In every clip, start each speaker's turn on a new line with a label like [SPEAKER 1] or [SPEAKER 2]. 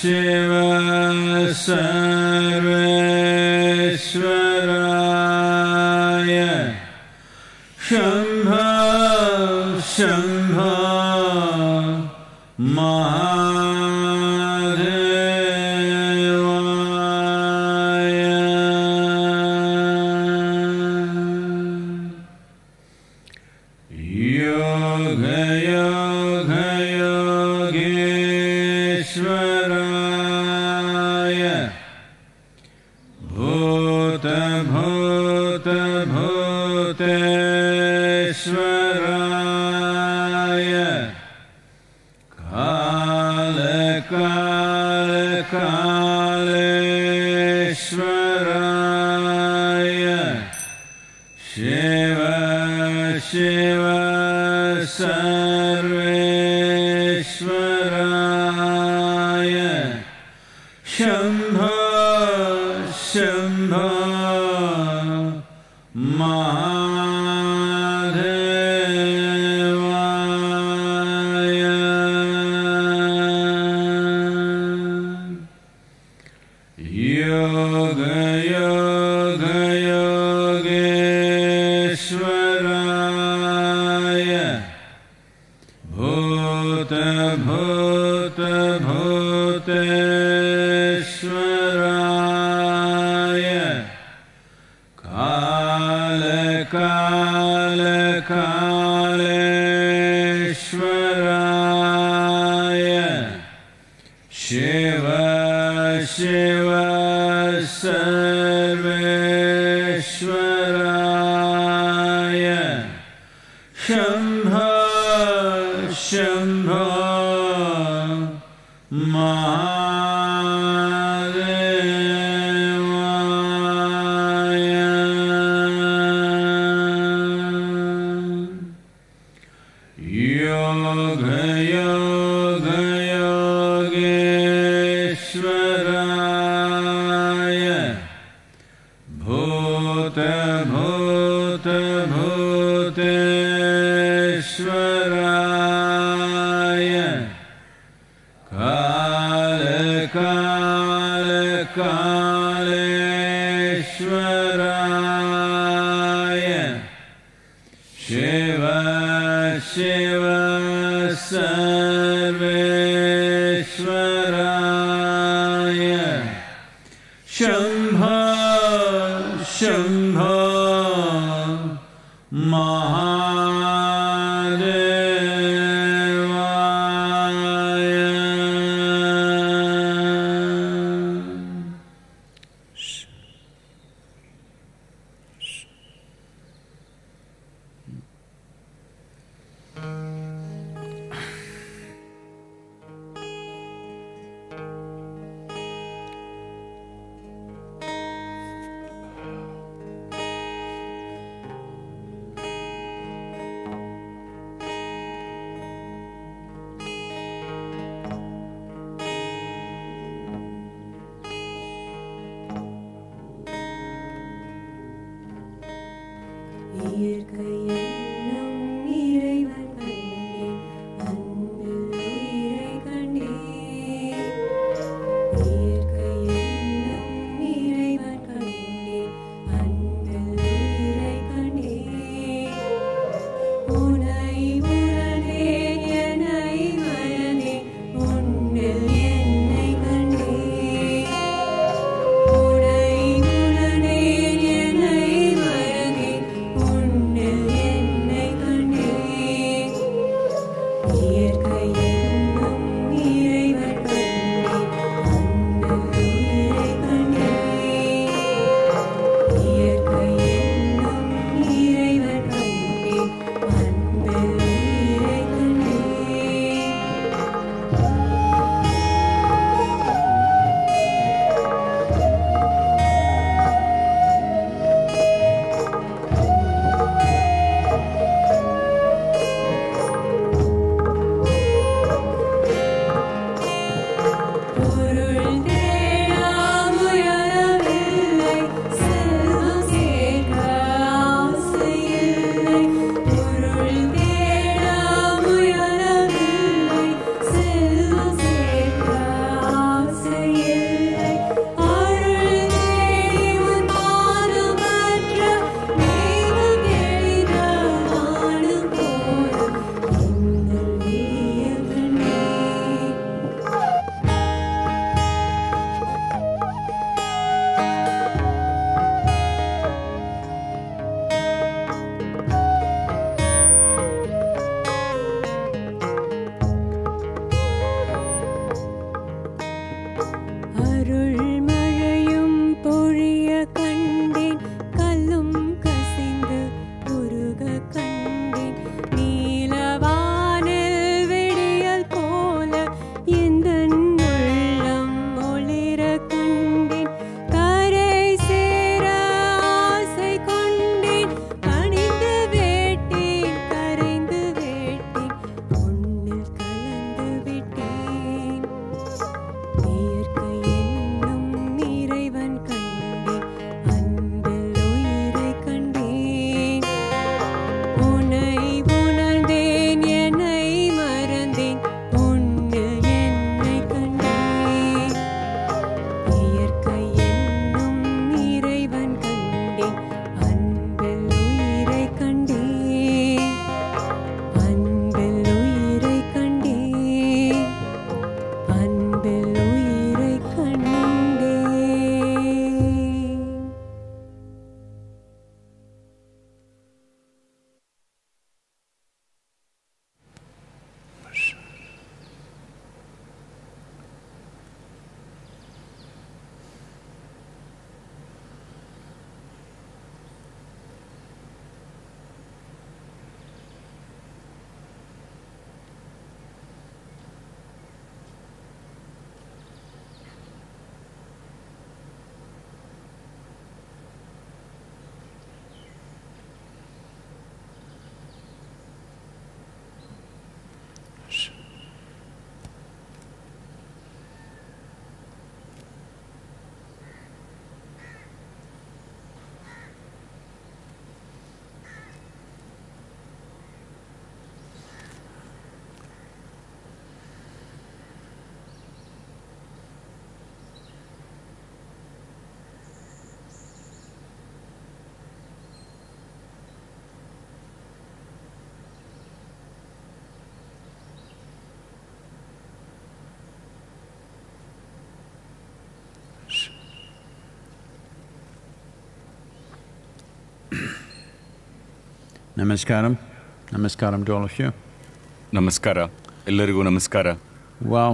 [SPEAKER 1] शिव सर्वेश्वर सर्वेश्वराय शम्भ शम्भ महा Shiv Shiv
[SPEAKER 2] Sarveshwar. Yeah.
[SPEAKER 1] Namaskaram. Namaskaram to all of you.
[SPEAKER 3] ನಮಸ್ಕಾರ ಎಲ್ಲರಿಗೂ ನಮಸ್ಕಾರ
[SPEAKER 1] Wow.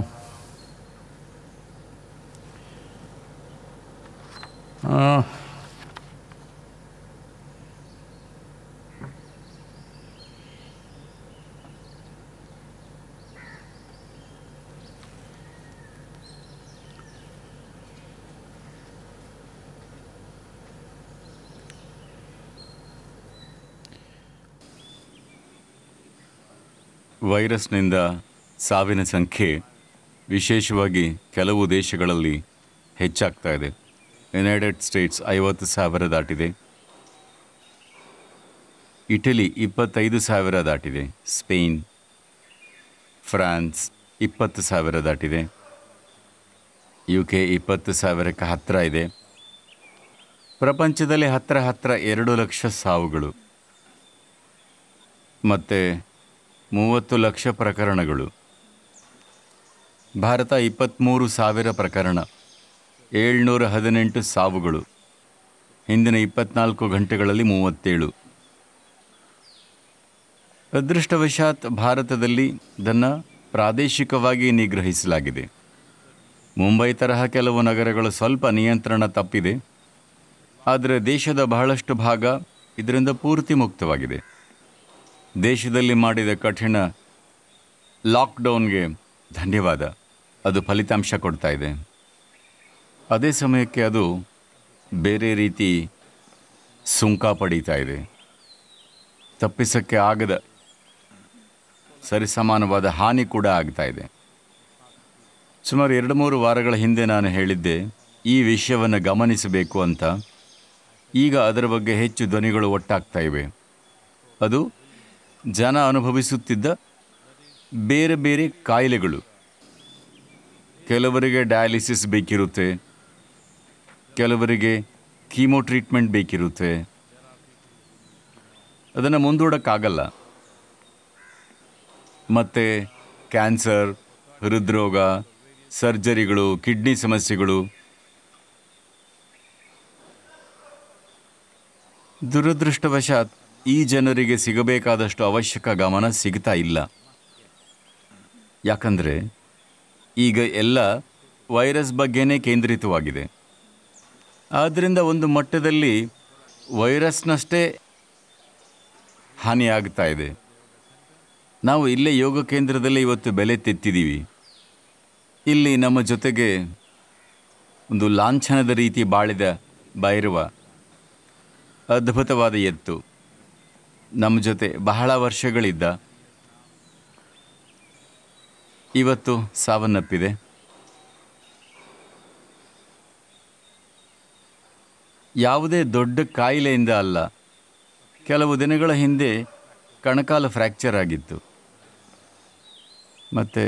[SPEAKER 3] ವೈರಸ್ನಿಂದ ಸಾವಿನ ಸಂಖ್ಯೆ ವಿಶೇಷವಾಗಿ ಕೆಲವು ದೇಶಗಳಲ್ಲಿ ಹೆಚ್ಚಾಗ್ತಾ ಇದೆ. ಯುನೈಟೆಡ್ ಸ್ಟೇಟ್ಸ್ ಐವತ್ತು ಸಾವಿರ ದಾಟಿದೆ. ಇಟಲಿ ಇಪ್ಪತ್ತೈದು ಸಾವಿರ ದಾಟಿದೆ. ಸ್ಪೇನ್ ಫ್ರಾನ್ಸ್ ಇಪ್ಪತ್ತು ಸಾವಿರ ದಾಟಿದೆ. ಯು ಕೆ ಇಪ್ಪತ್ತು ಸಾವಿರಕ್ಕೆ ಹತ್ತಿರ ಇದೆ. ಪ್ರಪಂಚದಲ್ಲಿ ಹತ್ತಿರ ಹತ್ತಿರ ಎರಡು ಲಕ್ಷ ಸಾವುಗಳು. ಮತ್ತು ಮೂವತ್ತು ಲಕ್ಷ ಪ್ರಕರಣಗಳು. ಭಾರತ ಇಪ್ಪತ್ತ್ಮೂರು ಸಾವಿರ ಪ್ರಕರಣ, ಏಳ್ನೂರ ಹದಿನೆಂಟು ಸಾವುಗಳು. ಹಿಂದಿನ ಇಪ್ಪತ್ನಾಲ್ಕು ಗಂಟೆಗಳಲ್ಲಿ ಮೂವತ್ತೇಳು. ಅದೃಷ್ಟವಶಾತ್ ಭಾರತದಲ್ಲಿ ಇದನ್ನು ಪ್ರಾದೇಶಿಕವಾಗಿ ನಿಗ್ರಹಿಸಲಾಗಿದೆ. ಮುಂಬೈ ತರಹ ಕೆಲವು ನಗರಗಳು ಸ್ವಲ್ಪ ನಿಯಂತ್ರಣ ತಪ್ಪಿದೆ. ಆದರೆ ದೇಶದ ಬಹಳಷ್ಟು ಭಾಗ ಇದರಿಂದ ಪೂರ್ತಿ ಮುಕ್ತವಾಗಿದೆ. ದೇಶದಲ್ಲಿ ಮಾಡಿದ ಕಠಿಣ ಲಾಕ್ಡೌನ್ಗೆ ಧನ್ಯವಾದ. ಅದು ಫಲಿತಾಂಶ ಕೊಡ್ತಾ ಇದೆ. ಅದೇ ಸಮಯಕ್ಕೆ ಅದು ಬೇರೆ ರೀತಿ ಸುಂಕ ಪಡೀತಾ ಇದೆ. ತಪ್ಪಿಸಕ್ಕೆ ಆಗದ ಸರಿಸಮಾನವಾದ ಹಾನಿ ಕೂಡ ಆಗ್ತಾ ಇದೆ. ಸುಮಾರು ಎರಡು ಮೂರು ವಾರಗಳ ಹಿಂದೆ ನಾನು ಹೇಳಿದ್ದೆ, ಈ ವಿಷಯವನ್ನು ಗಮನಿಸಬೇಕು ಅಂತ. ಈಗ ಅದರ ಬಗ್ಗೆ ಹೆಚ್ಚು ಧ್ವನಿಗಳು ಒಟ್ಟಾಗ್ತಾ ಇವೆ. ಅದು ಜನ ಅನುಭವಿಸುತ್ತಿದ್ದ ಬೇರೆ ಬೇರೆ ಕಾಯಿಲೆಗಳು. ಕೆಲವರಿಗೆ ಡಯಾಲಿಸಿಸ್ ಬೇಕಿರುತ್ತೆ. ಕೆಲವರಿಗೆ ಕೀಮೋ ಟ್ರೀಟ್ಮೆಂಟ್ ಬೇಕಿರುತ್ತೆ. ಅದನ್ನು ಮುಂದೂಡೋಕ್ಕಾಗಲ್ಲ. ಮತ್ತು ಕ್ಯಾನ್ಸರ್, ಹೃದ್ರೋಗ, ಸರ್ಜರಿಗಳು, ಕಿಡ್ನಿ ಸಮಸ್ಯೆಗಳು. ದುರದೃಷ್ಟವಶಾತ್ ಈ ಜನರಿಗೆ ಸಿಗಬೇಕಾದಷ್ಟು ಅವಶ್ಯಕ ಗಮನ ಸಿಗ್ತಾ ಇಲ್ಲ. ಯಾಕಂದರೆ ಈಗ ಎಲ್ಲ ವೈರಸ್ ಬಗ್ಗೆನೇ ಕೇಂದ್ರಿತವಾಗಿದೆ. ಆದ್ದರಿಂದ ಒಂದು ಮಟ್ಟದಲ್ಲಿ ವೈರಸ್ನಷ್ಟೇ ಹಾನಿಯಾಗ್ತಾ ಇದೆ. ನಾವು ಇಲ್ಲೇ ಯೋಗ ಕೇಂದ್ರದಲ್ಲಿ ಇವತ್ತು ಬೆಲೆ ತೆತ್ತಿದ್ದೀವಿ. ಇಲ್ಲಿ ನಮ್ಮ ಜೊತೆಗೆ ಒಂದು ಲಾಂಛನದ ರೀತಿ ಬಾಳಿದ ಬೈರುವ ಅದ್ಭುತವಾದ ಎತ್ತು. ನಮ್ಮ ಜೊತೆ ಬಹಳ ವರ್ಷಗಳಿದ್ದ. ಇವತ್ತು ಸಾವನ್ನಪ್ಪಿದೆ. ಯಾವುದೇ ದೊಡ್ಡ ಕಾಯಿಲೆಯಿಂದ ಅಲ್ಲ, ಕೆಲವು ದಿನಗಳ ಹಿಂದೆ ಕಣಕಾಲು ಫ್ರ್ಯಾಕ್ಚರ್ ಆಗಿತ್ತು. ಮತ್ತೆ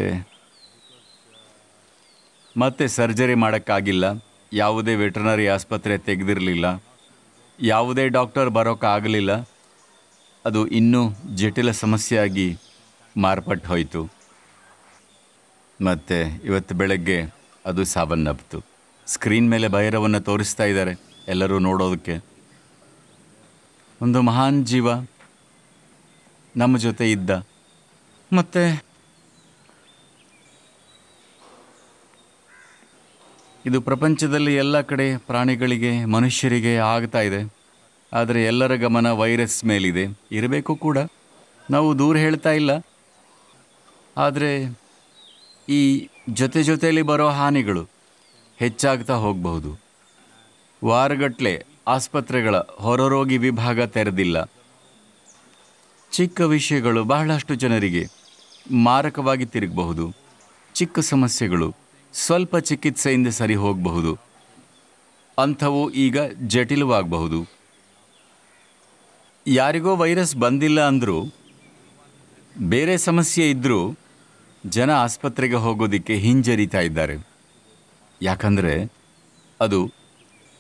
[SPEAKER 3] ಮತ್ತೆ ಸರ್ಜರಿ ಮಾಡೋಕ್ಕಾಗಿಲ್ಲ, ಯಾವುದೇ ವೆಟರ್ನರಿ ಆಸ್ಪತ್ರೆ ತೆಗೆದಿರಲಿಲ್ಲ, ಯಾವುದೇ ಡಾಕ್ಟರ್ ಬರೋಕ್ಕಾಗಲಿಲ್ಲ ಅದು ಇನ್ನೂ ಜಟಿಲ ಸಮಸ್ಯೆಯಾಗಿ ಮಾರ್ಪಟ್ಟು ಹೋಯಿತು. ಮತ್ತು ಇವತ್ತು ಬೆಳಗ್ಗೆ ಅದು ಸಾವನ್ನಪ್ಪಿತು ಸ್ಕ್ರೀನ್ ಮೇಲೆ ಭೈರವನ್ನು ತೋರಿಸ್ತಾ ಇದ್ದಾರೆ ಎಲ್ಲರೂ ನೋಡೋದಕ್ಕೆ. ಒಂದು ಮಹಾನ್ ಜೀವ ನಮ್ಮ ಜೊತೆ ಇದ್ದ. ಮತ್ತು ಇದು ಪ್ರಪಂಚದಲ್ಲಿ ಎಲ್ಲ ಕಡೆ ಪ್ರಾಣಿಗಳಿಗೆ, ಮನುಷ್ಯರಿಗೆ ಆಗ್ತಾ ಇದೆ. ಆದರೆ ಎಲ್ಲರ ಗಮನ ವೈರಸ್ ಮೇಲಿದೆ. ಇರಬೇಕು ಕೂಡ. ನಾವು ದೂರ ಹೇಳ್ತಾ ಇಲ್ಲ. ಆದರೆ ಈ ಜೊತೆ ಜೊತೆಯಲ್ಲಿ ಬರೋ ಹಾನಿಗಳು ಹೆಚ್ಚಾಗ್ತಾ ಹೋಗಬಹುದು. ವಾರಗಟ್ಟಲೆ ಆಸ್ಪತ್ರೆಗಳ ಹೊರರೋಗಿ ವಿಭಾಗ ತೆರೆದಿಲ್ಲ. ಚಿಕ್ಕ ವಿಷಯಗಳು ಬಹಳಷ್ಟು ಜನರಿಗೆ ಮಾರಕವಾಗಿ ತಿರುಗಬಹುದು. ಚಿಕ್ಕ ಸಮಸ್ಯೆಗಳು ಸ್ವಲ್ಪ ಚಿಕಿತ್ಸೆಯಿಂದ ಸರಿ ಹೋಗಬಹುದು. ಅಂಥವು ಈಗ ಜಟಿಲವಾಗಬಹುದು. ಯಾರಿಗೋ ವೈರಸ್ ಬಂದಿಲ್ಲ ಅಂದರೂ, ಬೇರೆ ಸಮಸ್ಯೆ ಇದ್ದರೂ ಜನ ಆಸ್ಪತ್ರೆಗೆ ಹೋಗೋದಕ್ಕೆ ಹಿಂಜರಿತಾ ಇದ್ದಾರೆ. ಯಾಕಂದರೆ ಅದು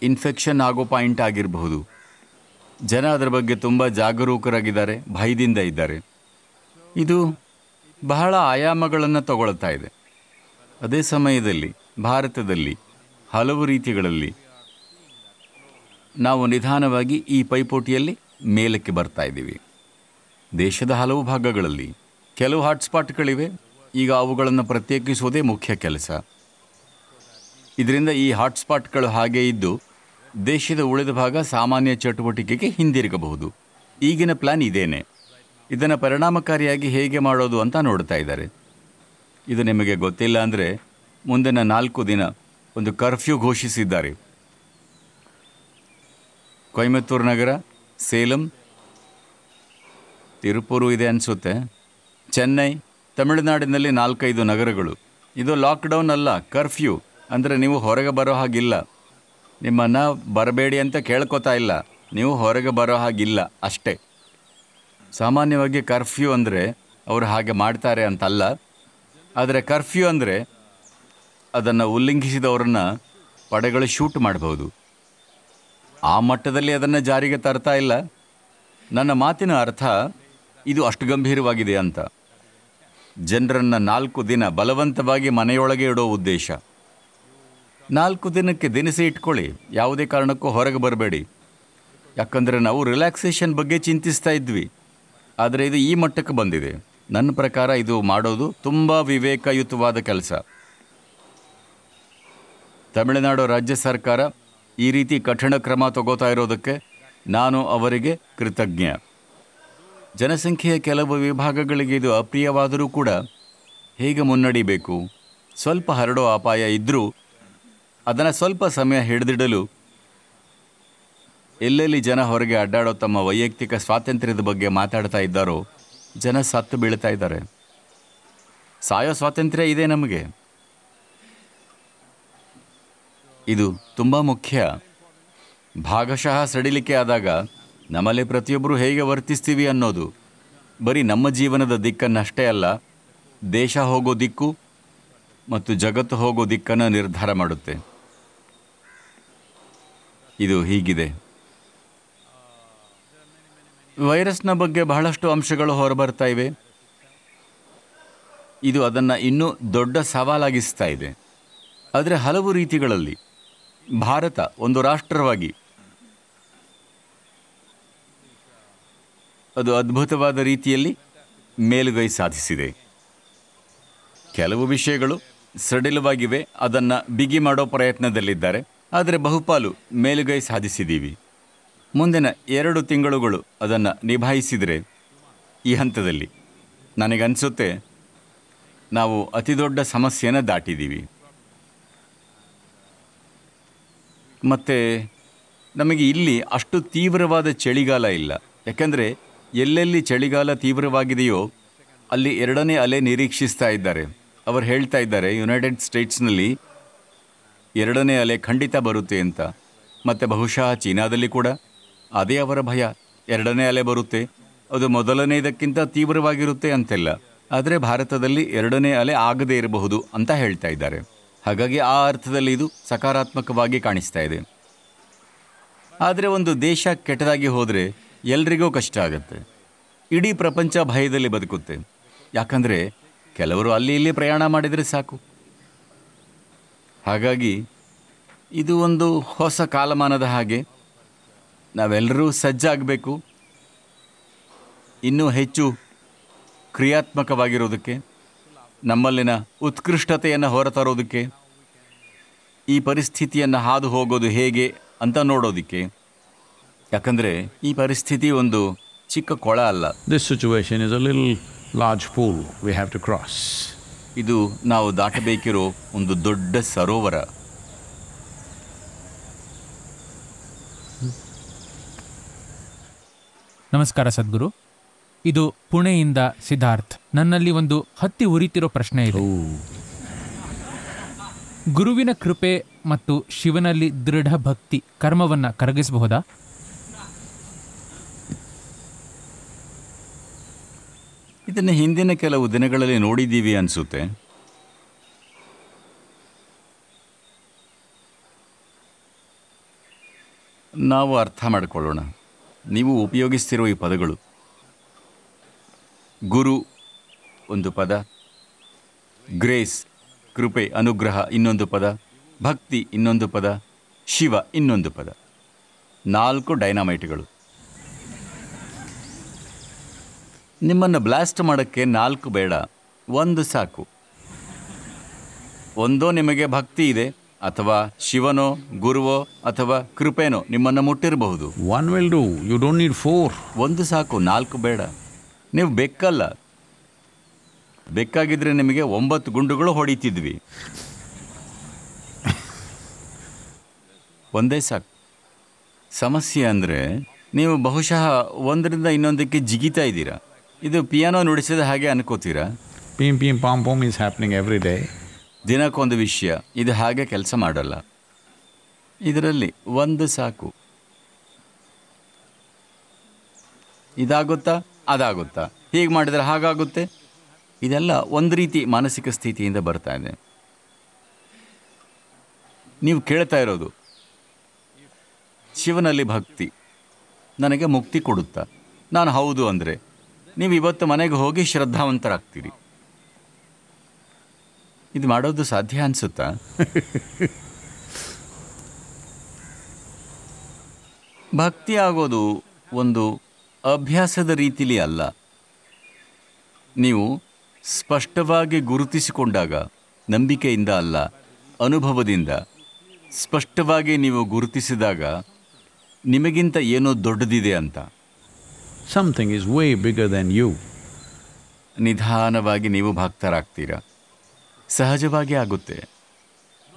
[SPEAKER 3] ಇನ್ಫೆಕ್ಷನ್ ಆಗೋ ಪಾಯಿಂಟ್ ಆಗಿರಬಹುದು. ಜನ ಅದರ ಬಗ್ಗೆ ತುಂಬ ಜಾಗರೂಕರಾಗಿದ್ದಾರೆ, ಭಯದಿಂದ ಇದ್ದಾರೆ. ಇದು ಬಹಳ ಆಯಾಮಗಳನ್ನು ತಗೊಳ್ತಾ ಇದೆ. ಅದೇ ಸಮಯದಲ್ಲಿ, ಭಾರತದಲ್ಲಿ, ಹಲವು ರೀತಿಗಳಲ್ಲಿ ನಾವು ನಿಧಾನವಾಗಿ ಈ ಪೈಪೋಟಿಯಲ್ಲಿ ಮೇಲಕ್ಕೆ ಬರ್ತಾ ಇದ್ದೀವಿ. ದೇಶದ ಹಲವು ಭಾಗಗಳಲ್ಲಿ ಕೆಲವು ಹಾಟ್ಸ್ಪಾಟ್ಗಳಿವೆ. ಈಗ ಅವುಗಳನ್ನು ಪ್ರತ್ಯೇಕಿಸುವುದೇ ಮುಖ್ಯ ಕೆಲಸ. ಇದರಿಂದ ಈ ಹಾಟ್ಸ್ಪಾಟ್ಗಳು ಹಾಗೇ ಇದ್ದು ದೇಶದ ಉಳಿದ ಭಾಗ ಸಾಮಾನ್ಯ ಚಟುವಟಿಕೆಗೆ ಹಿಂದಿರುಗಬಹುದು. ಈಗಿನ ಪ್ಲಾನ್ ಇದೇನೆ. ಇದನ್ನು ಪರಿಣಾಮಕಾರಿಯಾಗಿ ಹೇಗೆ ಮಾಡೋದು ಅಂತ ನೋಡ್ತಾ ಇದ್ದಾರೆ. ಇದು ನಿಮಗೆ ಗೊತ್ತಿಲ್ಲ ಅಂದರೆ ಮುಂದಿನ ನಾಲ್ಕು ದಿನ ಒಂದು ಕರ್ಫ್ಯೂ ಘೋಷಿಸಿದ್ದಾರೆ. ಕೊಯಮತ್ತೂರು ನಗರ ಸೇಲಂ, ತಿರುಪೂರು ಇದೆ ಅನಿಸುತ್ತೆ. ಚೆನ್ನೈ, ತಮಿಳುನಾಡಿನಲ್ಲಿ ನಾಲ್ಕೈದು ನಗರಗಳು. ಇದು ಲಾಕ್ಡೌನ್ ಅಲ್ಲ ಕರ್ಫ್ಯೂ ಅಂದರೆ ನೀವು ಹೊರಗೆ ಬರೋ ಹಾಗಿಲ್ಲ. ನಿಮ್ಮನ್ನು ಬರಬೇಡಿ ಅಂತ ಕೇಳ್ಕೊತಾ ಇಲ್ಲ. ನೀವು ಹೊರಗೆ ಬರೋ ಹಾಗಿಲ್ಲ, ಅಷ್ಟೇ. ಸಾಮಾನ್ಯವಾಗಿ ಕರ್ಫ್ಯೂ ಅಂದರೆ ಅವರು ಹಾಗೆ ಮಾಡ್ತಾರೆ ಅಂತಲ್ಲ. ಆದರೆ ಕರ್ಫ್ಯೂ ಅಂದರೆ ಅದನ್ನು ಉಲ್ಲಂಘಿಸಿದವರನ್ನ ಪಡೆಗಳು ಶೂಟ್ ಮಾಡಬಹುದು ಆ ಮಟ್ಟದಲ್ಲಿ ಅದನ್ನು ಜಾರಿಗೆ ತರ್ತಾ ಇಲ್ಲ. ನನ್ನ ಮಾತಿನ ಅರ್ಥ ಇದು ಅಷ್ಟು ಗಂಭೀರವಾಗಿದೆ ಅಂತ. ಜನರನ್ನು ನಾಲ್ಕು ದಿನ ಬಲವಂತವಾಗಿ ಮನೆಯೊಳಗೆ ಇಡೋ ಉದ್ದೇಶ. ನಾಲ್ಕು ದಿನಕ್ಕೆ ದಿನಸಿ ಇಟ್ಕೊಳ್ಳಿ, ಯಾವುದೇ ಕಾರಣಕ್ಕೂ ಹೊರಗೆ ಬರಬೇಡಿ. ಯಾಕಂದರೆ ನಾವು ರಿಲ್ಯಾಕ್ಸೇಷನ್ ಬಗ್ಗೆ ಚಿಂತಿಸ್ತಾ ಇದ್ವಿ. ಆದರೆ ಇದು ಈ ಮಟ್ಟಕ್ಕೆ ಬಂದಿದೆ. ನನ್ನ ಪ್ರಕಾರ ಇದು ಮಾಡೋದು ತುಂಬ ವಿವೇಕಯುತವಾದ ಕೆಲಸ. ತಮಿಳುನಾಡು ರಾಜ್ಯ ಸರ್ಕಾರ ಈ ರೀತಿ ಕಠಿಣ ಕ್ರಮ ತಗೋತಾ ಇರೋದಕ್ಕೆ ನಾನು ಅವರಿಗೆ ಕೃತಜ್ಞ. ಜನಸಂಖ್ಯೆಯ ಕೆಲವು ವಿಭಾಗಗಳಿಗೆ ಇದು ಅಪ್ರಿಯವಾದರೂ ಕೂಡ ಹೇಗೆ ಮುನ್ನಡಿಬೇಕು? ಸ್ವಲ್ಪ ಹರಡೋ ಅಪಾಯ ಇದ್ದರೂ ಅದನ್ನು ಸ್ವಲ್ಪ ಸಮಯ ಹಿಡಿದಿಡಲು ಎಲ್ಲೆಲ್ಲಿ ಜನ ಹೊರಗೆ ಅಡ್ಡಾಡೋ ತಮ್ಮ ವೈಯಕ್ತಿಕ ಸ್ವಾತಂತ್ರ್ಯದ ಬಗ್ಗೆ ಮಾತಾಡ್ತಾ ಇದ್ದಾರೋ, ಜನ ಸತ್ತು ಬೀಳ್ತಾ ಇದ್ದಾರೆ. ಸಾಯೋ ಸ್ವಾತಂತ್ರ್ಯ ಇದೆ ನಮಗೆ. ಇದು ತುಂಬ ಮುಖ್ಯ. ಭಾಗಶಃ ಸಡಿಲಿಕೆ ಆದಾಗ ನಮ್ಮಲ್ಲಿ ಪ್ರತಿಯೊಬ್ಬರು ಹೇಗೆ ವರ್ತಿಸ್ತೀವಿ ಅನ್ನೋದು. ಬರೀ ನಮ್ಮ ಜೀವನದ ದಿಕ್ಕನ್ನಷ್ಟೇ ಅಲ್ಲ, ದೇಶ ಹೋಗೋ ದಿಕ್ಕು ಮತ್ತು ಜಗತ್ತು ಹೋಗೋ ದಿಕ್ಕನ್ನು ನಿರ್ಧಾರ ಮಾಡುತ್ತೆ. ಇದು ಹೀಗಿದೆ. ವೈರಸ್ನ ಬಗ್ಗೆ ಬಹಳಷ್ಟು ಅಂಶಗಳು ಹೊರಬರ್ತಾ ಇವೆ. ಇದು ಅದನ್ನು ಇನ್ನೂ ದೊಡ್ಡ ಸವಾಲಾಗಿಸ್ತಾ ಇದೆ. ಆದರೆ ಹಲವು ರೀತಿಗಳಲ್ಲಿ ಭಾರತ ಒಂದು ರಾಷ್ಟ್ರವಾಗಿ. ಅದು ಅದ್ಭುತವಾದ ರೀತಿಯಲ್ಲಿ ಮೇಲುಗೈ ಸಾಧಿಸಿದೆ. ಕೆಲವು ವಿಷಯಗಳು ಸಡಿಲವಾಗಿವೆ, ಅದನ್ನು ಬಿಗಿ ಮಾಡೋ ಪ್ರಯತ್ನದಲ್ಲಿದ್ದಾರೆ, ಆದರೆ ಬಹುಪಾಲು ಮೇಲುಗೈ ಸಾಧಿಸಿದ್ದೀವಿ. ಮುಂದಿನ ಎರಡು ತಿಂಗಳುಗಳು ಅದನ್ನು ನಿಭಾಯಿಸಿದರೆ ಈ ಹಂತದಲ್ಲಿ ನನಗನ್ಸುತ್ತೆ, ನಾವು ಅತಿ ದೊಡ್ಡ ಸಮಸ್ಯೆನ ದಾಟಿದ್ದೀವಿ. ಮತ್ತು ನಮಗೆ ಇಲ್ಲಿ ಅಷ್ಟು ತೀವ್ರವಾದ ಚಳಿಗಾಲ ಇಲ್ಲ. ಯಾಕೆಂದರೆ ಎಲ್ಲೆಲ್ಲಿ ಚಳಿಗಾಲ ತೀವ್ರವಾಗಿದೆಯೋ ಅಲ್ಲಿ ಎರಡನೇ ಅಲೆ ನಿರೀಕ್ಷಿಸ್ತಾ ಇದ್ದಾರೆ. ಅವರು ಹೇಳ್ತಾ ಇದ್ದಾರೆ ಯುನೈಟೆಡ್ ಸ್ಟೇಟ್ಸ್ನಲ್ಲಿ ಎರಡನೇ ಅಲೆ ಖಂಡಿತ ಬರುತ್ತೆ ಅಂತ. ಮತ್ತು ಬಹುಶಃ ಚೀನಾದಲ್ಲಿ ಕೂಡ. ಅದೇ ಅವರ ಭಯ. ಎರಡನೇ ಅಲೆ ಬರುತ್ತೆ. ಅದು ಮೊದಲನೇದಕ್ಕಿಂತ ತೀವ್ರವಾಗಿರುತ್ತೆ ಅಂತೆಲ್ಲ. ಆದರೆ ಭಾರತದಲ್ಲಿ ಎರಡನೇ ಅಲೆ ಆಗದೇ ಇರಬಹುದು ಅಂತ ಹೇಳ್ತಾ ಇದ್ದಾರೆ. ಹಾಗಾಗಿ ಆ ಅರ್ಥದಲ್ಲಿ ಇದು ಸಕಾರಾತ್ಮಕವಾಗಿ ಕಾಣಿಸ್ತಾ ಇದೆ. ಆದರೆ ಒಂದು ದೇಶ ಕೆಟ್ಟದಾಗಿ ಹೋದರೆ ಎಲ್ರಿಗೂ ಕಷ್ಟ ಆಗುತ್ತೆ. ಇಡೀ ಪ್ರಪಂಚ ಭಯದಲ್ಲಿ ಬದುಕುತ್ತೆ. ಯಾಕಂದರೆ ಕೆಲವರು ಅಲ್ಲಿ ಇಲ್ಲಿ ಪ್ರಯಾಣ ಮಾಡಿದರೆ ಸಾಕು. ಹಾಗಾಗಿ ಇದು ಒಂದು ಹೊಸ ಕಾಲಮಾನದ ಹಾಗೆ ನಾವೆಲ್ಲರೂ ಸಜ್ಜಾಗಬೇಕು. ಇನ್ನೂ ಹೆಚ್ಚು ಕ್ರಿಯಾತ್ಮಕವಾಗಿರೋದಕ್ಕೆ, ನಮ್ಮಲ್ಲಿನ ಉತ್ಕೃಷ್ಟತೆಯನ್ನು ಹೊರತರೋದಕ್ಕೆ ಈ ಪರಿಸ್ಥಿತಿಯನ್ನು ಹಾದು ಹೋಗೋದು ಹೇಗೆ ಅಂತ ನೋಡೋದಕ್ಕೆ. ಯಾಕಂದರೆ ಈ ಪರಿಸ್ಥಿತಿ ಒಂದು ಚಿಕ್ಕ ಕೊಳ ಅಲ್ಲ.
[SPEAKER 1] This situation is a little large pool we have to cross.
[SPEAKER 3] ಇದು ನಾವು ದಾಟಬೇಕಿರೋ ಒಂದು ದೊಡ್ಡ ಸರೋವರ.
[SPEAKER 4] ನಮಸ್ಕಾರ ಸದ್ಗುರು. ಇದು ಪುಣೆಯಿಂದ ಸಿದ್ಧಾರ್ಥ್. ನನ್ನಲ್ಲಿ ಒಂದು ಹತ್ತಿ ಉರಿತಿರೋ ಪ್ರಶ್ನೆ ಇದೆ. ಗುರುವಿನ ಕೃಪೆ ಮತ್ತು ಶಿವನಲ್ಲಿ ದೃಢ ಭಕ್ತಿ ಕರ್ಮವನ್ನ ಕರಗಿಸಬಹುದಾ?
[SPEAKER 3] ಇದನ್ನು ಹಿಂದಿನ ಕೆಲವು ದಿನಗಳಲ್ಲಿ ನೋಡಿದ್ದೀವಿ ಅನಿಸುತ್ತೆ. ನಾವು ಅರ್ಥ ಮಾಡಿಕೊಳ್ಳೋಣ. ನೀವು ಉಪಯೋಗಿಸ್ತಿರುವ ಈ ಪದಗಳು. ಗುರು ಒಂದು ಪದ. ಗ್ರೇಸ್ ಕೃಪೆ ಅನುಗ್ರಹ ಇನ್ನೊಂದು ಪದ ಭಕ್ತಿ ಇನ್ನೊಂದು ಪದ ಶಿವ ಇನ್ನೊಂದು ಪದ. ನಾಲ್ಕು ಡೈನಾಮೈಟ್ಗಳು. ನಿಮ್ಮನ್ನು ಬ್ಲಾಸ್ಟ್ ಮಾಡೋಕ್ಕೆ ನಾಲ್ಕು ಬೇಡ ಒಂದು ಸಾಕು. ಒಂದೋ ನಿಮಗೆ ಭಕ್ತಿ ಇದೆ ಅಥವಾ ಶಿವನೋ ಗುರುವೋ ಅಥವಾ ಕೃಪೆನೋ ನಿಮ್ಮನ್ನು ಮುಟ್ಟಿರಬಹುದು.
[SPEAKER 1] One will do, you don't need four
[SPEAKER 3] ಒಂದು ಸಾಕು ನಾಲ್ಕು ಬೇಡ. ನೀವು ಬೆಕ್ಕಲ್ಲ ಬೆಕ್ಕಾಗಿದ್ರೆ ನಿಮಗೆ ಒಂಬತ್ತು ಗುಂಡುಗಳು ಹೊಡಿತಿದ್ವಿ. ಒಂದೇ ಸಾಕು. ಸಮಸ್ಯೆ ಅಂದರೆ ನೀವು ಬಹುಶಃ ಒಂದರಿಂದ ಇನ್ನೊಂದಕ್ಕೆ ಜಿಗಿತಾ ಇದ್ದೀರಾ? ಇದು ಪಿಯಾನೋ ನುಡಿಸಿದ ಹಾಗೆ ಅನ್ಕೋತೀರಾ?
[SPEAKER 1] ಪಿಂ ಪಿಂ ಪಾಂ ಪೋಮ್ ಈಸ್ ಹ್ಯಾಪ್ನಿಂಗ್ ಎವ್ರಿ ಡೇ
[SPEAKER 3] ದಿನಕ್ಕೊಂದು ವಿಷಯ ಇದು ಹಾಗೆ ಕೆಲಸ ಮಾಡಲ್ಲ. ಇದರಲ್ಲಿ ಒಂದು ಸಾಕು. ಇದಾಗುತ್ತಾ? ಅದಾಗುತ್ತಾ? ಹೀಗೆ ಮಾಡಿದರೆ ಹಾಗಾಗುತ್ತೆ? ಇದೆಲ್ಲ ಒಂದು ರೀತಿ ಮಾನಸಿಕ ಸ್ಥಿತಿಯಿಂದ ಬರ್ತಾ ಇದೆ. ನೀವು ಕೇಳ್ತಾ ಇರೋದು, ಶಿವನಲ್ಲಿ ಭಕ್ತಿ ನನಗೆ ಮುಕ್ತಿ ಕೊಡುತ್ತಾ? ನಾನು ಹೌದು ಅಂದರೆ ನೀವು ಇವತ್ತು ಮನೆಗೆ ಹೋಗಿ ಶ್ರದ್ಧಾವಂತರಾಗ್ತೀರಿ. ಇದು ಮಾಡೋದು ಸಾಧ್ಯ ಅನಿಸುತ್ತಾ? ಭಕ್ತಿ ಆಗೋದು ಒಂದು ಅಭ್ಯಾಸದ ರೀತಿಲಿ ಅಲ್ಲ. ನೀವು ಸ್ಪಷ್ಟವಾಗಿ ಗುರುತಿಸಿಕೊಂಡಾಗ ನಂಬಿಕೆಯಿಂದ ಅಲ್ಲ ಅನುಭವದಿಂದ. ಸ್ಪಷ್ಟವಾಗಿ ನೀವು ಗುರುತಿಸಿದಾಗ ನಿಮಗಿಂತ ಏನೋ ದೊಡ್ಡದಿದೆ ಅಂತ.
[SPEAKER 1] Something is way bigger than you
[SPEAKER 3] ನಿಧಾನವಾಗಿ ನೀವು ಭಕ್ತರಾಗ್ತೀರಾ? ಸಹಜವಾಗಿ ಆಗುತ್ತೆ.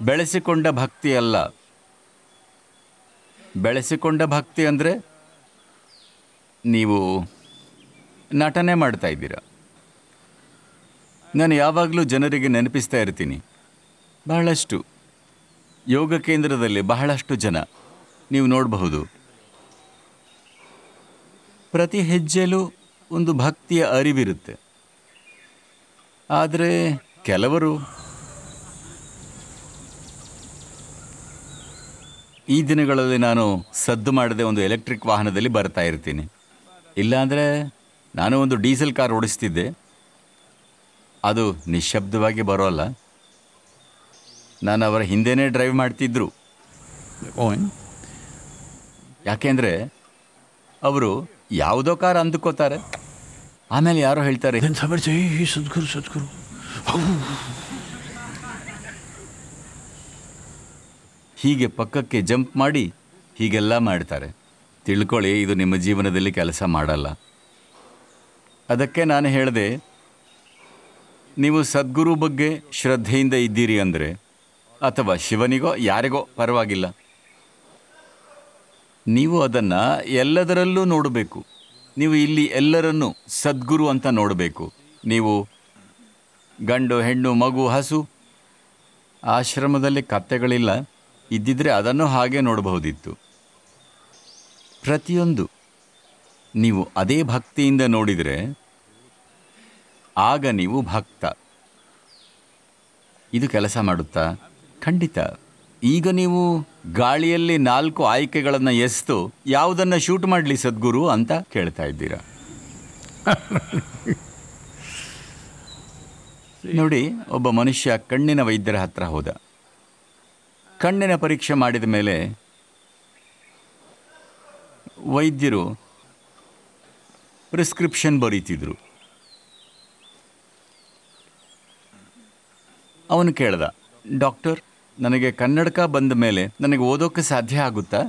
[SPEAKER 3] ಬೆಳೆಸಿಕೊಂಡ ಭಕ್ತಿ ಅಲ್ಲ. ಬೆಳೆಸಿಕೊಂಡ ಭಕ್ತಿ ಅಂದರೆ ನೀವು ನಟನೆ ಮಾಡ್ತಾ ಇದ್ದೀರಾ? ನಾನು ಯಾವಾಗಲೂ ಜನರಿಗೆ ನೆನಪಿಸ್ತಾ ಇರ್ತೀನಿ. ಬಹಳಷ್ಟು ಯೋಗ ಕೇಂದ್ರದಲ್ಲಿ ಬಹಳಷ್ಟು ಜನ ನೀವು ನೋಡಬಹುದು. ಪ್ರತಿ ಹೆಜ್ಜೆಲೂ ಒಂದು ಭಕ್ತಿಯ ಅರಿವಿರುತ್ತೆ. ಆದರೆ ಕೆಲವರು ಈ ದಿನಗಳಲ್ಲಿ ನಾನು ಸದ್ದು ಮಾಡದೆ ಒಂದು ಎಲೆಕ್ಟ್ರಿಕ್ ವಾಹನದಲ್ಲಿ ಬರ್ತಾ ಇರ್ತೀನಿ. ಇಲ್ಲಾಂದರೆ ನಾನು ಒಂದು ಡೀಸೆಲ್ ಕಾರ್ ಓಡಿಸ್ತಿದ್ದೆ. ಅದು ನಿಶ್ಶಬ್ದವಾಗಿ ಬರೋಲ್ಲ. ನಾನು ಅವರ ಹಿಂದೆನೇ ಡ್ರೈವ್ ಮಾಡ್ತಿದ್ರು.
[SPEAKER 1] Going.
[SPEAKER 3] ಯಾಕೆಂದರೆ ಅವರು ಯಾವುದೋ ಕಾರ್ ಅಂದುಕೋತಾರೆ. ಆಮೇಲೆ ಯಾರೋ ಹೇಳ್ತಾರೆ
[SPEAKER 1] ಸದ್ಗುರು ಸದ್ಗುರು.
[SPEAKER 3] ಹೀಗೆ ಪಕ್ಕಕ್ಕೆ ಜಂಪ್ ಮಾಡಿ ಹೀಗೆಲ್ಲ ಮಾಡ್ತಾರೆ. ತಿಳ್ಕೊಳ್ಳಿ ಇದು ನಿಮ್ಮ ಜೀವನದಲ್ಲಿ ಕೆಲಸ ಮಾಡಲ್ಲ. ಅದಕ್ಕೆ ನಾನು ಹೇಳಿದೆ ನೀವು ಸದ್ಗುರು ಬಗ್ಗೆ ಶ್ರದ್ಧೆಯಿಂದ ಇದ್ದೀರಿ ಅಂದರೆ, ಅಥವಾ ಶಿವನಿಗೋ ಯಾರಿಗೋ ಪರವಾಗಿಲ್ಲ. ನೀವು ಅದನ್ನು ಎಲ್ಲದರಲ್ಲೂ ನೋಡಬೇಕು. ನೀವು ಇಲ್ಲಿ ಎಲ್ಲರನ್ನೂ ಸದ್ಗುರು ಅಂತ ನೋಡಬೇಕು. ನೀವು ಗಂಡು, ಹೆಣ್ಣು, ಮಗು, ಹಸು, ಆಶ್ರಮದಲ್ಲಿ ಕತ್ತೆಗಳಿಲ್ಲ, ಇದ್ದಿದ್ರೆ ಅದನ್ನು ಹಾಗೆ ನೋಡಬಹುದಿತ್ತು. ಪ್ರತಿಯೊಂದು ನೀವು ಅದೇ ಭಕ್ತಿಯಿಂದ ನೋಡಿದರೆ ಆಗ ನೀವು ಭಕ್ತ. ಇದು ಕೆಲಸ ಮಾಡುತ್ತಾ? ಖಂಡಿತ. ಈಗ ನೀವು ಗಾಳಿಯಲ್ಲಿ ನಾಲ್ಕು ಆಯ್ಕೆಗಳನ್ನು ಎಸ್ತು ಯಾವುದನ್ನು ಶೂಟ್ ಮಾಡಲಿ ಸದ್ಗುರು ಅಂತ ಕೇಳ್ತಾ ಇದ್ದೀರಾ? ನೋಡಿ ಒಬ್ಬ ಮನುಷ್ಯ ಕಣ್ಣಿನ ವೈದ್ಯರ ಹತ್ರ ಹೋದ. ಕಣ್ಣಿನ ಪರೀಕ್ಷೆ ಮಾಡಿದ ಮೇಲೆ ವೈದ್ಯರು ಪ್ರಿಸ್ಕ್ರಿಪ್ಷನ್ ಬರೀತಿದ್ರು. ಅವನು ಕೇಳ್ದ, ಡಾಕ್ಟರ್, ನನಗೆ ಕನ್ನಡಕ ಬಂದ ಮೇಲೆ ನನಗೆ ಓದೋಕ್ಕೆ ಸಾಧ್ಯ ಆಗುತ್ತಾ?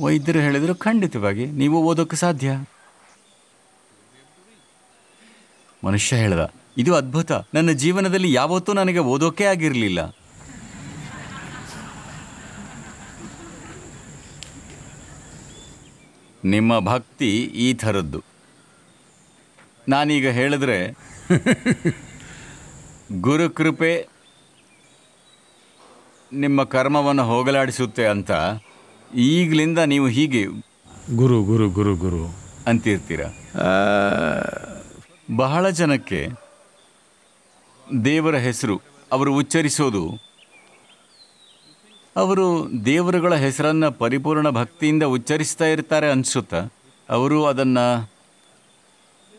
[SPEAKER 3] ವೈದ್ಯರು ಹೇಳಿದರು, ಖಂಡಿತವಾಗಿ, ನೀವು ಓದೋಕ್ಕೆ ಸಾಧ್ಯ. ಮನುಷ್ಯ ಹೇಳ್ದ, ಇದು ಅದ್ಭುತ, ನನ್ನ ಜೀವನದಲ್ಲಿ ಯಾವತ್ತೂ ನನಗೆ ಓದೋಕೆ ಆಗಿರಲಿಲ್ಲ. ನಿಮ್ಮ ಭಕ್ತಿ ಈ ಥರದ್ದು. ನಾನೀಗ ಹೇಳಿದ್ರೆ ಗುರುಕೃಪೆ ನಿಮ್ಮ ಕರ್ಮವನ್ನು ಹೋಗಲಾಡಿಸುತ್ತೆ ಅಂತ ಈಗಲಿಂದ ನೀವು ಹೀಗೆ
[SPEAKER 1] ಗುರು ಗುರು ಗುರು ಗುರು.
[SPEAKER 3] ಅಂತಿರ್ತೀರ. ಬಹಳ ಜನಕ್ಕೆ ದೇವರ ಹೆಸರು ಅವರು ಉಚ್ಚರಿಸೋದು. ಅವರು ದೇವರುಗಳ ಹೆಸರನ್ನು ಪರಿಪೂರ್ಣ ಭಕ್ತಿಯಿಂದ ಉಚ್ಚರಿಸ್ತಾ ಇರ್ತಾರೆ ಅನಿಸುತ್ತಾ. ಅವರು ಅದನ್ನು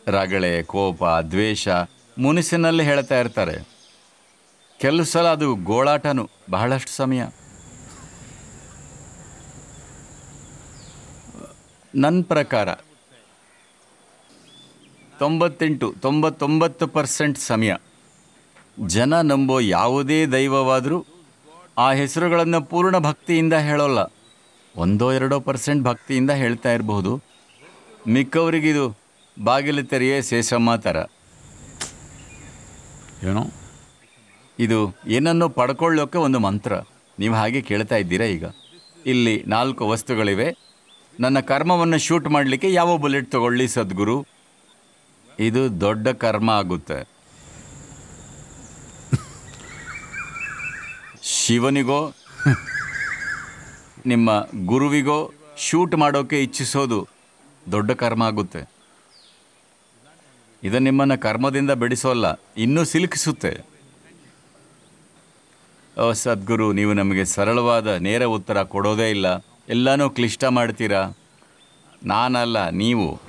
[SPEAKER 3] ರಗಳೆ ಕೋಪ ದ್ವೇಷ ಮುನಿಸಿನಲ್ಲಿ ಹೇಳ್ತಾ ಇರ್ತಾರೆ ಕೆಲವು ಸಲ ಅದು ಗೋಳಾಟನು, ಬಹಳಷ್ಟು ಸಮಯ. ನನ್ನ ಪ್ರಕಾರ ತೊಂಬತ್ತೆಂಟು, ತೊಂಬತ್ತೊಂಬತ್ತು ಪರ್ಸೆಂಟ್ ಸಮಯ. ಜನ ನಂಬೋ ಯಾವುದೇ ದೈವವಾದರೂ ಆ ಹೆಸರುಗಳನ್ನು ಪೂರ್ಣ ಭಕ್ತಿಯಿಂದ ಹೇಳೋಲ್ಲ. ಒಂದೋ ಎರಡೋ ಪರ್ಸೆಂಟ್ ಭಕ್ತಿಯಿಂದ ಹೇಳ್ತಾ ಇರಬಹುದು. ಮಿಕ್ಕವರಿಗಿದು ಬಾಗಿಲು ತೆರೆಯೇ ಸೇಸಮ್ಮ ಥರ
[SPEAKER 1] Know?
[SPEAKER 3] ಇದು ಏನನ್ನು ಪಡ್ಕೊಳ್ಳೋಕೆ ಒಂದು ಮಂತ್ರ. ನೀವು ಹಾಗೆ ಕೇಳ್ತಾ ಇದ್ದೀರಾ ಈಗ. ಇಲ್ಲಿ ನಾಲ್ಕು ವಸ್ತುಗಳಿವೆ. ನನ್ನ ಕರ್ಮವನ್ನು ಶೂಟ್ ಮಾಡಲಿಕ್ಕೆ ಯಾವ ಬುಲೆಟ್ ತಗೊಳ್ಳಿ, ಸದ್ಗುರು? ಇದು ದೊಡ್ಡ ಕರ್ಮ ಆಗುತ್ತೆ. ಶಿವನಿಗೋ, ನಿಮ್ಮ ಗುರುವಿಗೋ, ಶೂಟ್ ಮಾಡೋಕೆ ಇಚ್ಛಿಸೋದು ದೊಡ್ಡ ಕರ್ಮ ಆಗುತ್ತೆ. ಇದು ನಿಮ್ಮನ್ನು ಕರ್ಮದಿಂದ ಬಿಡಿಸೋಲ್ಲ, ಇನ್ನೂ ಸಿಲುಕಿಸುತ್ತೆ. ಓ ಸದ್ಗುರು, ನೀವು ನಮಗೆ ಸರಳವಾದ ನೇರ ಉತ್ತರ ಕೊಡೋದೇ ಇಲ್ಲ. ಎಲ್ಲನೂ ಕ್ಲಿಷ್ಟ ಮಾಡ್ತೀರಾ? ನಾನಲ್ಲ, ನೀವು.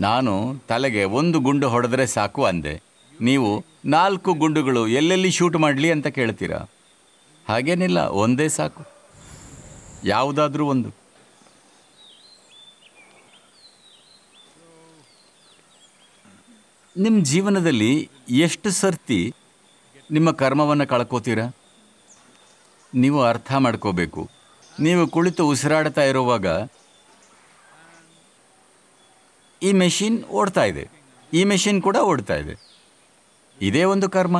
[SPEAKER 3] ನಾನು ತಲೆಗೆ ಒಂದು ಗುಂಡು ಹೊಡೆದ್ರೆ ಸಾಕು ಅಂದೆ. ನೀವು ನಾಲ್ಕು ಗುಂಡುಗಳು ಎಲ್ಲೆಲ್ಲಿ ಶೂಟ್ ಮಾಡಲಿ ಅಂತ ಕೇಳ್ತೀರಾ? ಹಾಗೇನಿಲ್ಲ, ಒಂದೇ ಸಾಕು. ಯಾವುದಾದ್ರೂ ಒಂದು. ನಿಮ್ಮ ಜೀವನದಲ್ಲಿ ಎಷ್ಟು ಸರ್ತಿ ನಿಮ್ಮ ಕರ್ಮವನ್ನು ಕಳ್ಕೋತೀರಾ? ನೀವು ಅರ್ಥ ಮಾಡ್ಕೋಬೇಕು. ನೀವು ಕುಳಿತು ಉಸಿರಾಡ್ತಾ ಇರುವಾಗ ಈ ಮೆಷಿನ್ ಓಡ್ತಾ ಇದೆ. ಈ ಮೆಷಿನ್ ಕೂಡ ಓಡ್ತಾ ಇದೆ. ಇದೇ ಒಂದು ಕರ್ಮ.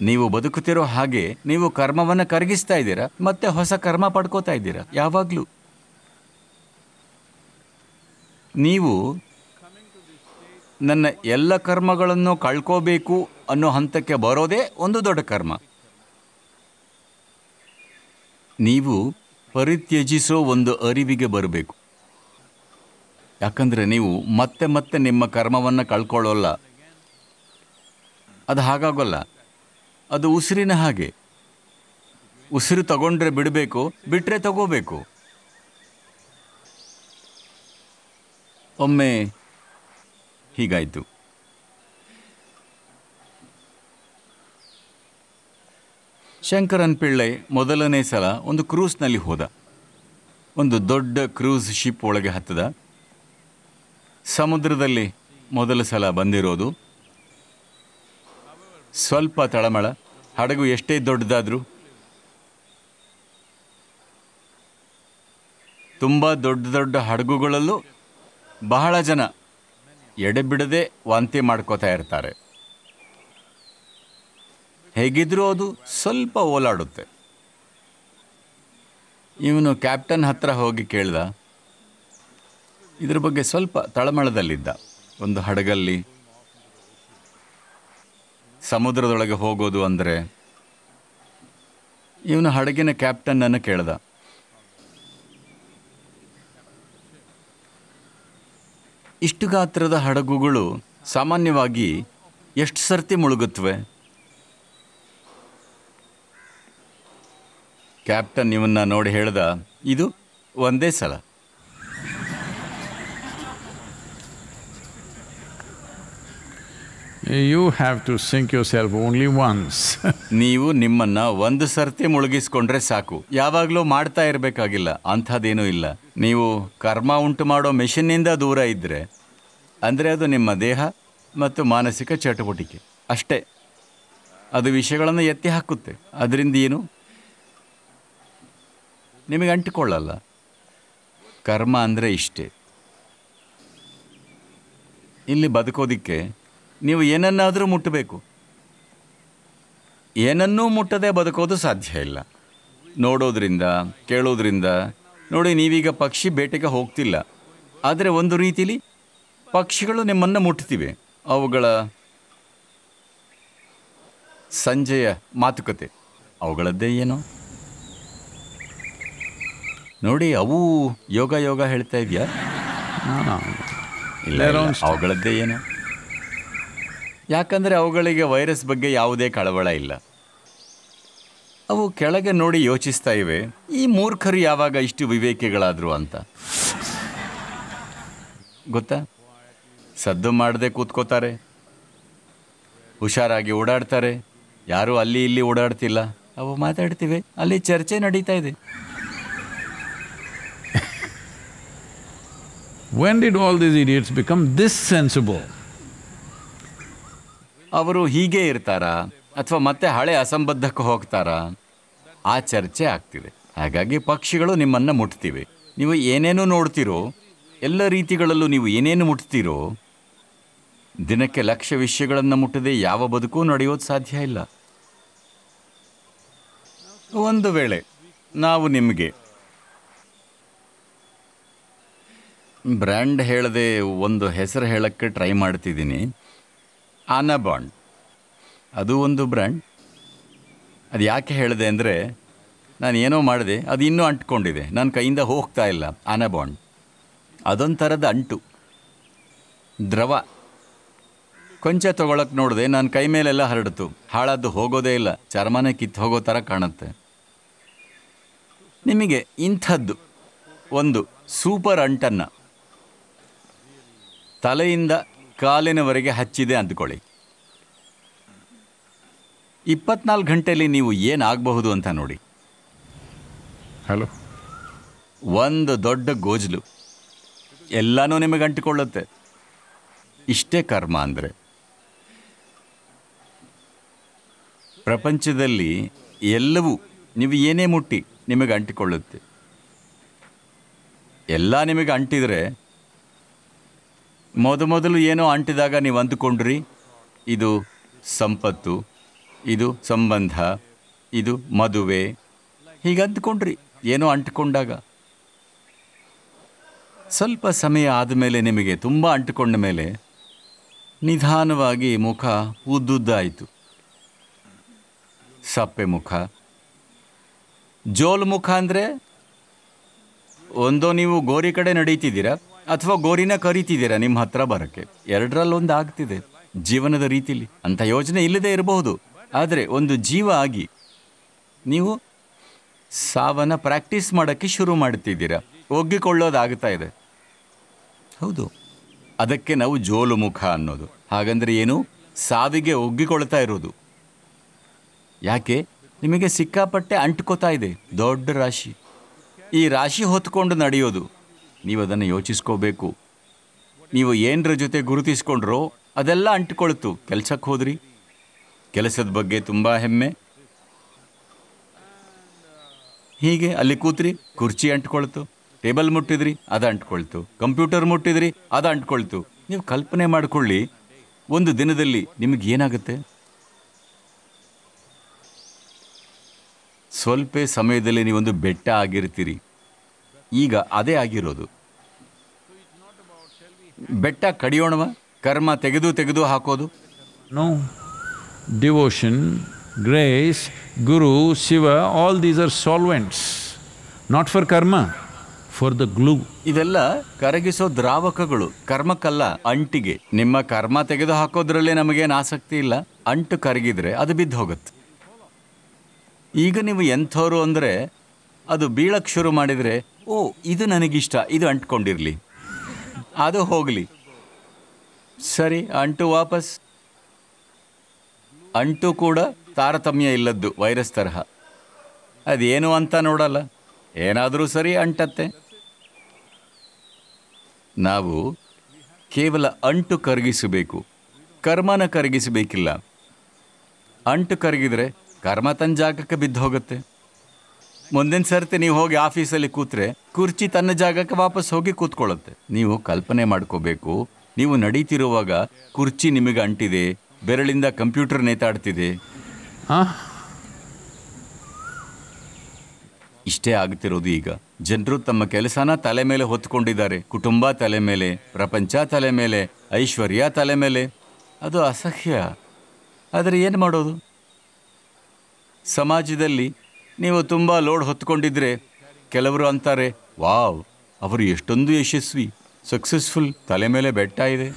[SPEAKER 3] ನೀವು ಬದುಕುತ್ತಿರೋ ಹಾಗೆ ನೀವು ಕರ್ಮವನ್ನು ಕರಗಿಸ್ತಾ ಇದ್ದೀರಾ, ಮತ್ತೆ ಹೊಸ ಕರ್ಮ ಪಡ್ಕೋತಾ ಇದ್ದೀರಾ, ಯಾವಾಗಲೂ? ನೀವು ನನ್ನ ಎಲ್ಲ ಕರ್ಮಗಳನ್ನು ಕಳ್ಕೋಬೇಕು ಅನ್ನೋ ಹಂತಕ್ಕೆ ಬರೋದೇ ಒಂದು ದೊಡ್ಡ ಕರ್ಮ. ನೀವು ಪರಿತ್ಯಜಿಸೋ ಒಂದು ಅರಿವಿಗೆ ಬರಬೇಕು. ಯಾಕಂದರೆ ನೀವು ಮತ್ತೆ ಮತ್ತೆ ನಿಮ್ಮ ಕರ್ಮವನ್ನು ಕಳ್ಕೊಳ್ಳೋಲ್ಲ. ಅದು ಹಾಗಾಗೋಲ್ಲ. ಅದು ಉಸಿರಿನ ಹಾಗೆ. ಉಸಿರು ತಗೊಂಡ್ರೆ ಬಿಡಬೇಕು ಬಿಟ್ಟರೆ ತಗೋಬೇಕು. ಒಮ್ಮೆ ಹೀಗಾಯಿತು. ಶಂಕರನ್ ಪಿಳ್ಳೈ ಮೊದಲನೇ ಸಲ ಒಂದು ಕ್ರೂಸ್ನಲ್ಲಿ ಹೋದ. ಒಂದು ದೊಡ್ಡ ಕ್ರೂಸ್ ಶಿಪ್ ಒಳಗೆ ಹತ್ತದ. ಸಮುದ್ರದಲ್ಲಿ ಮೊದಲ ಸಲ ಬಂದಿರೋದು. ಸ್ವಲ್ಪ ತಳಮಳ, ಹಡಗು ಎಷ್ಟೇ ದೊಡ್ಡದಾದರೂ. ತುಂಬ ದೊಡ್ಡ ದೊಡ್ಡ ಹಡಗುಗಳಲ್ಲೂ ಬಹಳ ಜನ ಎಡೆಬಿಡದೆ ವಾಂತಿ ಮಾಡ್ಕೋತಾ ಇರ್ತಾರೆ. ಹೇಗಿದ್ರೂ ಅದು ಸ್ವಲ್ಪ ಓಲಾಡುತ್ತೆ. ಇವನು ಕ್ಯಾಪ್ಟನ್ ಹತ್ರ ಹೋಗಿ ಕೇಳ್ದ, ಇದ್ರ ಬಗ್ಗೆ ಸ್ವಲ್ಪ ತಳಮಳದಲ್ಲಿದ್ದ. ಒಂದು ಹಡಗಲ್ಲಿ ಸಮುದ್ರದೊಳಗೆ ಹೋಗೋದು ಅಂದರೆ, ಇವನು ಹಡಗಿನ ಕ್ಯಾಪ್ಟನ್ನನ್ನು ಕೇಳ್ದ. ಇಷ್ಟು ಗಾತ್ರದ ಹಡಗುಗಳು ಸಾಮಾನ್ಯವಾಗಿ ಎಷ್ಟು ಸರ್ತಿ ಮುಳುಗುತ್ತವೆ? ಕ್ಯಾಪ್ಟನ್ ಇವನ್ನ ನೋಡಿ ಹೇಳ್ದ ಇದು ಒಂದೇ ಸಲ.
[SPEAKER 1] You have to sink yourself only once.
[SPEAKER 3] ನೀವು ನಿಮ್ಮನ್ನ ಒಂದು ಸರ್ತಿ ಮುಳುಗಿಸ್ಕೊಂಡ್ರೆ ಸಾಕು. ಯಾವಾಗಲೂ ಮಾಡ್ತಾ ಇರಬೇಕಾಗಿಲ್ಲ, ಅಂಥದ್ದೇನೂ ಇಲ್ಲ. ನೀವು ಕರ್ಮ ಉಂಟು ಮಾಡೋ ಮೆಷಿನ್ನಿಂದ ದೂರ ಇದ್ದರೆ ಅಂದರೆ ಅದು ನಿಮ್ಮ ದೇಹ ಮತ್ತು ಮಾನಸಿಕ ಚಟುವಟಿಕೆ. ಅಷ್ಟೇ. ಅದು ವಿಷಯಗಳನ್ನು ಎತ್ತಿ ಹಾಕುತ್ತೆ. ಅದರಿಂದ ಏನು? ನಿಮಗೆ ಅಂಟಿಕೊಳ್ಳಲ್ಲ. ಕರ್ಮ ಅಂದರೆ ಇಷ್ಟೇ. ಇಲ್ಲಿ ಬದುಕೋದಿಕ್ಕೆ ನೀವು ಏನನ್ನಾದರೂ ಮುಟ್ಟಬೇಕು. ಏನನ್ನೂ ಮುಟ್ಟದೆ ಬದುಕೋದು ಸಾಧ್ಯ ಇಲ್ಲ. ನೋಡೋದ್ರಿಂದ ಕೇಳೋದ್ರಿಂದ ನೋಡಿ ನೀವೀಗ ಪಕ್ಷಿ ಬೇಟೆಗೆ ಹೋಗ್ತಿಲ್ಲ. ಆದರೆ ಒಂದು ರೀತಿಲಿ ಪಕ್ಷಿಗಳು ನಿಮ್ಮನ್ನು ಮುಟ್ತಿವೆ. ಅವುಗಳ ಸಂಜೆಯ ಮಾತುಕತೆ. ಅವುಗಳದ್ದೇ ಏನೋ. ನೋಡಿ ಅವು ಯೋಗ ಯೋಗ ಹೇಳ್ತಾ ಇದೆಯಾ. ಇಲ್ಲ. ಅವುಗಳದ್ದೇ ಏನು. ಯಾಕಂದರೆ ಅವುಗಳಿಗೆ ವೈರಸ್ ಬಗ್ಗೆ ಯಾವುದೇ ಕಳವಳ ಇಲ್ಲ. ಅವು ಕೆಳಗೆ ನೋಡಿ ಯೋಚಿಸ್ತಾ ಇವೆ, ಈ ಮೂರ್ಖರು ಯಾವಾಗ ಇಷ್ಟು ವಿವೇಕಿಗಳಾದರು ಅಂತ. ಗೊತ್ತಾ? ಸದ್ದು ಮಾಡದೆ ಕೂತ್ಕೋತಾರೆ. ಹುಷಾರಾಗಿ ಓಡಾಡ್ತಾರೆ. ಯಾರೂ ಅಲ್ಲಿ ಇಲ್ಲಿ ಓಡಾಡ್ತಿಲ್ಲ. ಅವು ಮಾತಾಡ್ತಿವೆ, ಅಲ್ಲಿ ಚರ್ಚೆ ನಡೀತಾ ಇದೆ.
[SPEAKER 1] When did all these idiots become this sensible?
[SPEAKER 3] ಅವರು ಹೀಗೆ ಇರ್ತಾರಾ? ಅಥವಾ ಮತ್ತೆ ಹಳೆ ಅಸಂಬದ್ಧಕ್ಕೆ ಹೋಗ್ತಾರಾ? ಆ ಚರ್ಚೆ ಆಗ್ತಿದೆ. ಹಾಗಾಗಿ ಪಕ್ಷಿಗಳು ನಿಮ್ಮನ್ನು ಮುಟ್ತಿವೆ. ನೀವು ಏನೇನು ನೋಡ್ತೀರೋ, ಎಲ್ಲ ರೀತಿಗಳಲ್ಲೂ ನೀವು ಏನೇನು ಮುಟ್ತೀರೋ, ದಿನಕ್ಕೆ ಲಕ್ಷ ವಿಷಯಗಳನ್ನು ಮುಟ್ಟದೆ ಯಾವ ಬದುಕೂ ನಡೆಯೋದು ಸಾಧ್ಯ ಇಲ್ಲ. ಒಂದು ವೇಳೆ ನಾವು ನಿಮಗೆ ಬ್ರ್ಯಾಂಡ್ ಹೇಳದೆ ಒಂದು ಹೆಸರು ಹೇಳೋಕ್ಕೆ ಟ್ರೈ ಮಾಡ್ತಿದ್ದೀನಿ. ಆನಾಬಾಂಡ್. ಅದು ಒಂದು ಬ್ರ್ಯಾಂಡ್. ಅದು ಯಾಕೆ ಹೇಳಿದೆ ಅಂದರೆ, ನಾನು ಏನೋ ಮಾಡಿದೆ, ಅದು ಇನ್ನೂ ಅಂಟ್ಕೊಂಡಿದೆ. ನನ್ನ ಕೈಯಿಂದ ಹೋಗ್ತಾ ಇಲ್ಲ ಆನಾ ಬಾಂಡ್ ಅದೊಂಥರದ ಅಂಟು. ದ್ರವ. ಕೊಂಚ ತೊಗೊಳಕ್ಕೆ ನೋಡಿದೆ ನನ್ನ ಕೈ ಮೇಲೆಲ್ಲ ಹರಡಿತು. ಹಾಳಾದ್ದು ಹೋಗೋದೇ ಇಲ್ಲ, ಚರ್ಮನೇ ಕಿತ್ತು ಹೋಗೋ ಥರ ಕಾಣುತ್ತೆ. ನಿಮಗೆ ಇಂಥದ್ದು ಒಂದು ಸೂಪರ್ ಅಂಟನ್ನು. ತಲೆಯಿಂದ ಕಾಲಿನವರೆಗೆ ಹಚ್ಚಿದೆ ಅಂದ್ಕೊಳ್ಳಿ. ಇಪ್ಪತ್ನಾಲ್ಕು ಗಂಟೆಯಲ್ಲಿ ನೀವು ಏನಾಗಬಹುದು ಅಂತ ನೋಡಿ.
[SPEAKER 1] ಹಲೋ.
[SPEAKER 3] ಒಂದು ದೊಡ್ಡ ಗೋಜಲು. ಎಲ್ಲನೂ ನಿಮಗೆ ಅಂಟಿಕೊಳ್ಳುತ್ತೆ. ಇಷ್ಟೇ ಕರ್ಮ ಅಂದರೆ. ಪ್ರಪಂಚದಲ್ಲಿ ಎಲ್ಲವೂ ನೀವು ಏನೇ ಮುಟ್ಟಿ ನಿಮಗೆ ಅಂಟಿಕೊಳ್ಳುತ್ತೆ. ಎಲ್ಲ ನಿಮಗೆ ಅಂಟಿದರೆ ಮೊದಮೊದಲು ಏನೋ ಅಂಟಿದಾಗ ನೀವು ಅಂದುಕೊಂಡ್ರಿ, ಇದು ಸಂಪತ್ತು, ಇದು ಸಂಬಂಧ, ಇದು ಮದುವೆ. ಹೀಗೆ ಅಂದುಕೊಂಡ್ರಿ, ಏನೋ ಅಂಟಿಕೊಂಡಾಗ. ಸ್ವಲ್ಪ ಸಮಯ ಆದಮೇಲೆ ನಿಮಗೆ ತುಂಬ ಅಂಟಿಕೊಂಡ ಮೇಲೆ ನಿಧಾನವಾಗಿ ಮುಖ ಉದ್ದುದ್ದಾಯಿತು. ಸಪ್ಪೆ ಮುಖ. ಜೋಲ್ ಮುಖ ಅಂದರೆ, ಒಂದೋ ನೀವು ಗೋರಿ ಕಡೆ ನಡೀತಿದ್ದೀರಾ? ಅಥವಾ ಗೋರಿನ ಕರೀತಿದ್ದೀರಾ ನಿಮ್ಮ ಹತ್ರ ಬರೋಕ್ಕೆ? ಎರಡರಲ್ಲೊಂದು ಆಗ್ತಿದೆ, ಜೀವನದ ರೀತಿಲಿ. ಅಂಥ ಯೋಜನೆ ಇಲ್ಲದೆ ಇರಬಹುದು. ಆದರೆ ಒಂದು ಜೀವ ಆಗಿ ನೀವು ಸಾವನ್ನ ಪ್ರಾಕ್ಟೀಸ್ ಮಾಡೋಕ್ಕೆ ಶುರು ಮಾಡ್ತಿದ್ದೀರಾ? ಒಗ್ಗಿಕೊಳ್ಳೋದಾಗ್ತಾ ಇದೆ. ಹೌದು. ಅದಕ್ಕೆ ನಾವು ಜೋಲು ಮುಖ ಅನ್ನೋದು. ಹಾಗಂದರೆ ಏನು? ಸಾವಿಗೆ ಒಗ್ಗಿಕೊಳ್ತಾ ಇರೋದು. ಯಾಕೆ? ನಿಮಗೆ ಸಿಕ್ಕಾಪಟ್ಟೆ ಅಂಟ್ಕೋತಾ ಇದೆ. ದೊಡ್ಡ ರಾಶಿ. ಈ ರಾಶಿ ಹೊತ್ಕೊಂಡು ನಡೆಯೋದು. ನೀವು ಅದನ್ನು ಯೋಚಿಸ್ಕೋಬೇಕು. ನೀವು ಏನರ ಜೊತೆ ಗುರುತಿಸ್ಕೊಂಡ್ರೋ ಅದೆಲ್ಲ ಅಂಟ್ಕೊಳ್ತು. ಕೆಲಸಕ್ಕೆ ಹೋದ್ರಿ. ಕೆಲಸದ ಬಗ್ಗೆ ತುಂಬ ಹೆಮ್ಮೆ. ಹೀಗೆ ಅಲ್ಲಿ ಕೂತ್ರಿ, ಕುರ್ಚಿ ಅಂಟ್ಕೊಳ್ತು. ಟೇಬಲ್ ಮುಟ್ಟಿದ್ರಿ, ಅದು ಅಂಟ್ಕೊಳ್ತು. ಕಂಪ್ಯೂಟರ್ ಮುಟ್ಟಿದ್ರಿ, ಅದು ಅಂಟ್ಕೊಳ್ತು. ನೀವು ಕಲ್ಪನೆ ಮಾಡಿಕೊಳ್ಳಿ, ಒಂದು ದಿನದಲ್ಲಿ ನಿಮಗೆ ಏನಾಗುತ್ತೆ? ಸ್ವಲ್ಪ ಸಮಯದಲ್ಲಿ ನೀವೊಂದು ಬೆಟ್ಟ ಆಗಿರ್ತೀರಿ. ಈಗ ಅದೇ ಆಗಿರೋದು. ಬೆಟ್ಟ ಕಡಿಯೋಣವ ಕರ್ಮ ತೆಗೆದು ತೆಗೆದು ಹಾಕೋದು?
[SPEAKER 1] No devotion grace guru Shiva all these are solvents not for karma for the glue
[SPEAKER 3] ಇದೆಲ್ಲ ಕರಗಿಸೋ ದ್ರಾವಕಗಳು ಕರ್ಮಕ್ಕಲ್ಲ ಅಂಟಿಗೆ. ನಿಮ್ಮ ಕರ್ಮ ತೆಗೆದು ಹಾಕೋದ್ರಲ್ಲಿ ನಮಗೇನು ಆಸಕ್ತಿ ಇಲ್ಲ. ಅಂಟು ಕರಗಿದ್ರೆ ಅದು ಬಿದ್ದು ಹೋಗುತ್ತೆ. ಈಗ ನೀವು ಎಂಥವ್ರು ಅಂದರೆ ಅದು ಬೀಳಕ್ಕೆ ಶುರು ಮಾಡಿದರೆ ಓ ಇದು ನನಗಿಷ್ಟ ಇದು ಅಂಟ್ಕೊಂಡಿರಲಿ. ಅದು ಹೋಗಲಿ. ಸರಿ, ಅಂಟು ವಾಪಸ್. ಅಂಟು ಕೂಡ ತಾರತಮ್ಯ ಇಲ್ಲದ್ದು ವೈರಸ್ ತರಹ. ಅದೇನು ಅಂತ ನೋಡಲ್ಲ. ಏನಾದರೂ ಸರಿ ಅಂಟತ್ತೆ. ನಾವು ಕೇವಲ ಅಂಟು ಕರಗಿಸಬೇಕು. ಕರ್ಮನ ಕರಗಿಸಬೇಕಿಲ್ಲ. ಅಂಟು ಕರಗಿದ್ರೆ ಕರ್ಮ ತನ್ನ ಜಾಗಕ್ಕೆ ಬಿದ್ದು ಹೋಗುತ್ತೆ. ಮುಂದಿನ ಸರ್ತಿ ನೀವು ಹೋಗಿ ಆಫೀಸಲ್ಲಿ ಕೂತ್ರೆ ಕುರ್ಚಿ ತನ್ನ ಜಾಗಕ್ಕೆ ವಾಪಸ್ ಹೋಗಿ ಕೂತ್ಕೊಳ್ಳುತ್ತೆ. ನೀವು ಕಲ್ಪನೆ ಮಾಡ್ಕೋಬೇಕು ನೀವು ನಡೀತಿರುವಾಗ ಕುರ್ಚಿ ನಿಮಗೆ ಅಂಟಿದೆ ಬೆರಳಿಂದ ಕಂಪ್ಯೂಟರ್ ನೇತಾಡ್ತಿದೆ. ಇಷ್ಟೇ ಆಗ್ತಿರೋದು ಈಗ. ಜನರು ತಮ್ಮ ಕೆಲಸನ ತಲೆ ಮೇಲೆ ಹೊತ್ಕೊಂಡಿದ್ದಾರೆ. ಕುಟುಂಬ ತಲೆ ಮೇಲೆ ಪ್ರಪಂಚ ತಲೆ ಮೇಲೆ ಐಶ್ವರ್ಯ ತಲೆ ಮೇಲೆ. ಅದು ಅಸಹ್ಯ. ಆದರೆ ಏನು ಮಾಡೋದು? ಸಮಾಜದಲ್ಲಿ ನೀವು ತುಂಬ ಲೋಡ್ ಹೊತ್ಕೊಂಡಿದ್ರೆ ಕೆಲವರು ಅಂತಾರೆ, ವಾವ್, ಅವರು ಎಷ್ಟೊಂದು ಯಶಸ್ವಿ, ಸಕ್ಸಸ್ಫುಲ್, ತಲೆ ಮೇಲೆ ಬೆಟ್ಟ ಇದೆ.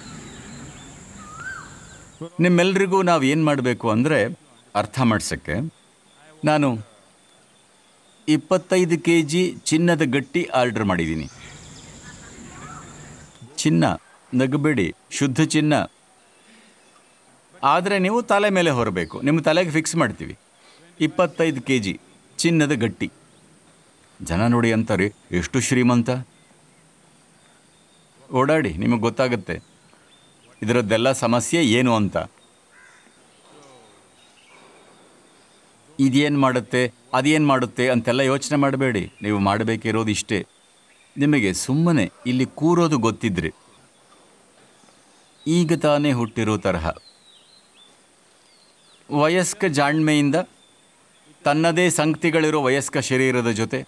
[SPEAKER 3] ನಿಮ್ಮೆಲ್ರಿಗೂ ನಾವು ಏನು ಮಾಡಬೇಕು ಅಂದರೆ ಅರ್ಥ ಮಾಡಿಸೋಕ್ಕೆ, ನಾನು ಇಪ್ಪತ್ತೈದು ಕೆ ಜಿ ಚಿನ್ನದ ಗಟ್ಟಿ ಆರ್ಡರ್ ಮಾಡಿದ್ದೀನಿ. ಚಿನ್ನ, ನಗಬೇಡಿ, ಶುದ್ಧ ಚಿನ್ನ. ಆದರೆ ನೀವು ತಲೆ ಮೇಲೆ ಹೊರಬೇಕು, ನಿಮ್ಮ ತಲೆಗೆ ಫಿಕ್ಸ್ ಮಾಡ್ತೀವಿ. ಇಪ್ಪತ್ತೈದು ಕೆ ಜಿ ಚಿನ್ನದ ಗಟ್ಟಿ. ಜನ ನೋಡಿ ಅಂತಾರೆ, ಎಷ್ಟು ಶ್ರೀಮಂತ? ಓಡಾಡಿ, ನಿಮಗೆ ಗೊತ್ತಾಗುತ್ತೆ. ಇದರದ್ದೆಲ್ಲ ಸಮಸ್ಯೆ ಏನು ಅಂತ. ಇದೇನು ಮಾಡುತ್ತೆ, ಅದೇನು ಮಾಡುತ್ತೆ ಅಂತೆಲ್ಲ ಯೋಚನೆ ಮಾಡಬೇಡಿ. ನೀವು ಮಾಡಬೇಕಿರೋದು ಇಷ್ಟೇ. ನಿಮಗೆ ಸುಮ್ಮನೆ ಇಲ್ಲಿ ಕೂರೋದು ಗೊತ್ತಿದ್ರೆ. ಈಗ ತಾನೇ ಹುಟ್ಟಿರೋ ತರಹ. ವಯಸ್ಕ ಜಾಣ್ಮೆಯಿಂದ ತನ್ನದೇ ಸಂಗತಿಗಳಿರೋ ವಯಸ್ಕ ಶರೀರದ ಜೊತೆ.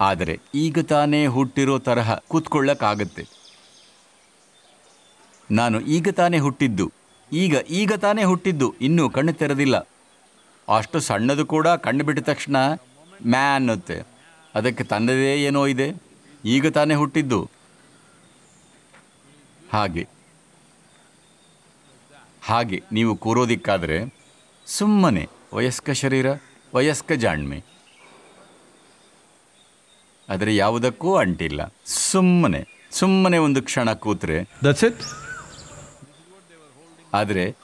[SPEAKER 3] ಆದರೆ ಈಗ ತಾನೇ ಹುಟ್ಟಿರೋ ತರಹ ಕೂತ್ಕೊಳ್ಳಕ್ಕಾಗತ್ತೆ. ನಾನು ಈಗ ತಾನೇ ಹುಟ್ಟಿದ್ದು. ಈಗ ಈಗ ತಾನೇ ಹುಟ್ಟಿದ್ದು. ಇನ್ನೂ ಕಣ್ಣು ತೆರೆದಿಲ್ಲ. ಅಷ್ಟು ಸಣ್ಣದು ಕೂಡ ಕಣ್ಣು ಬಿಟ್ಟ ತಕ್ಷಣ ಮ್ಯಾ ಅನ್ನುತ್ತೆ. ಅದಕ್ಕೆ ತನ್ನದೇ ಏನೋ ಇದೆ. ಈಗ ತಾನೇ ಹುಟ್ಟಿದ್ದು. ಹಾಗೆ. ಹಾಗೆ ನೀವು ಕೂರೋದಿಕ್ಕಾದರೆ ಸುಮ್ಮನೆ. ವಯಸ್ಕ ಶರೀರ ವಯಸ್ಕ ಜಾಣ್ಮೆ. ಆದರೆ ಯಾವುದಕ್ಕೂ ಅಂಟಿಲ್ಲ. ಸುಮ್ಮನೆ ಸುಮ್ಮನೆ ಒಂದು ಕ್ಷಣ ಕೂತ್ರೆ.
[SPEAKER 1] That's it?
[SPEAKER 3] ಆದರೆ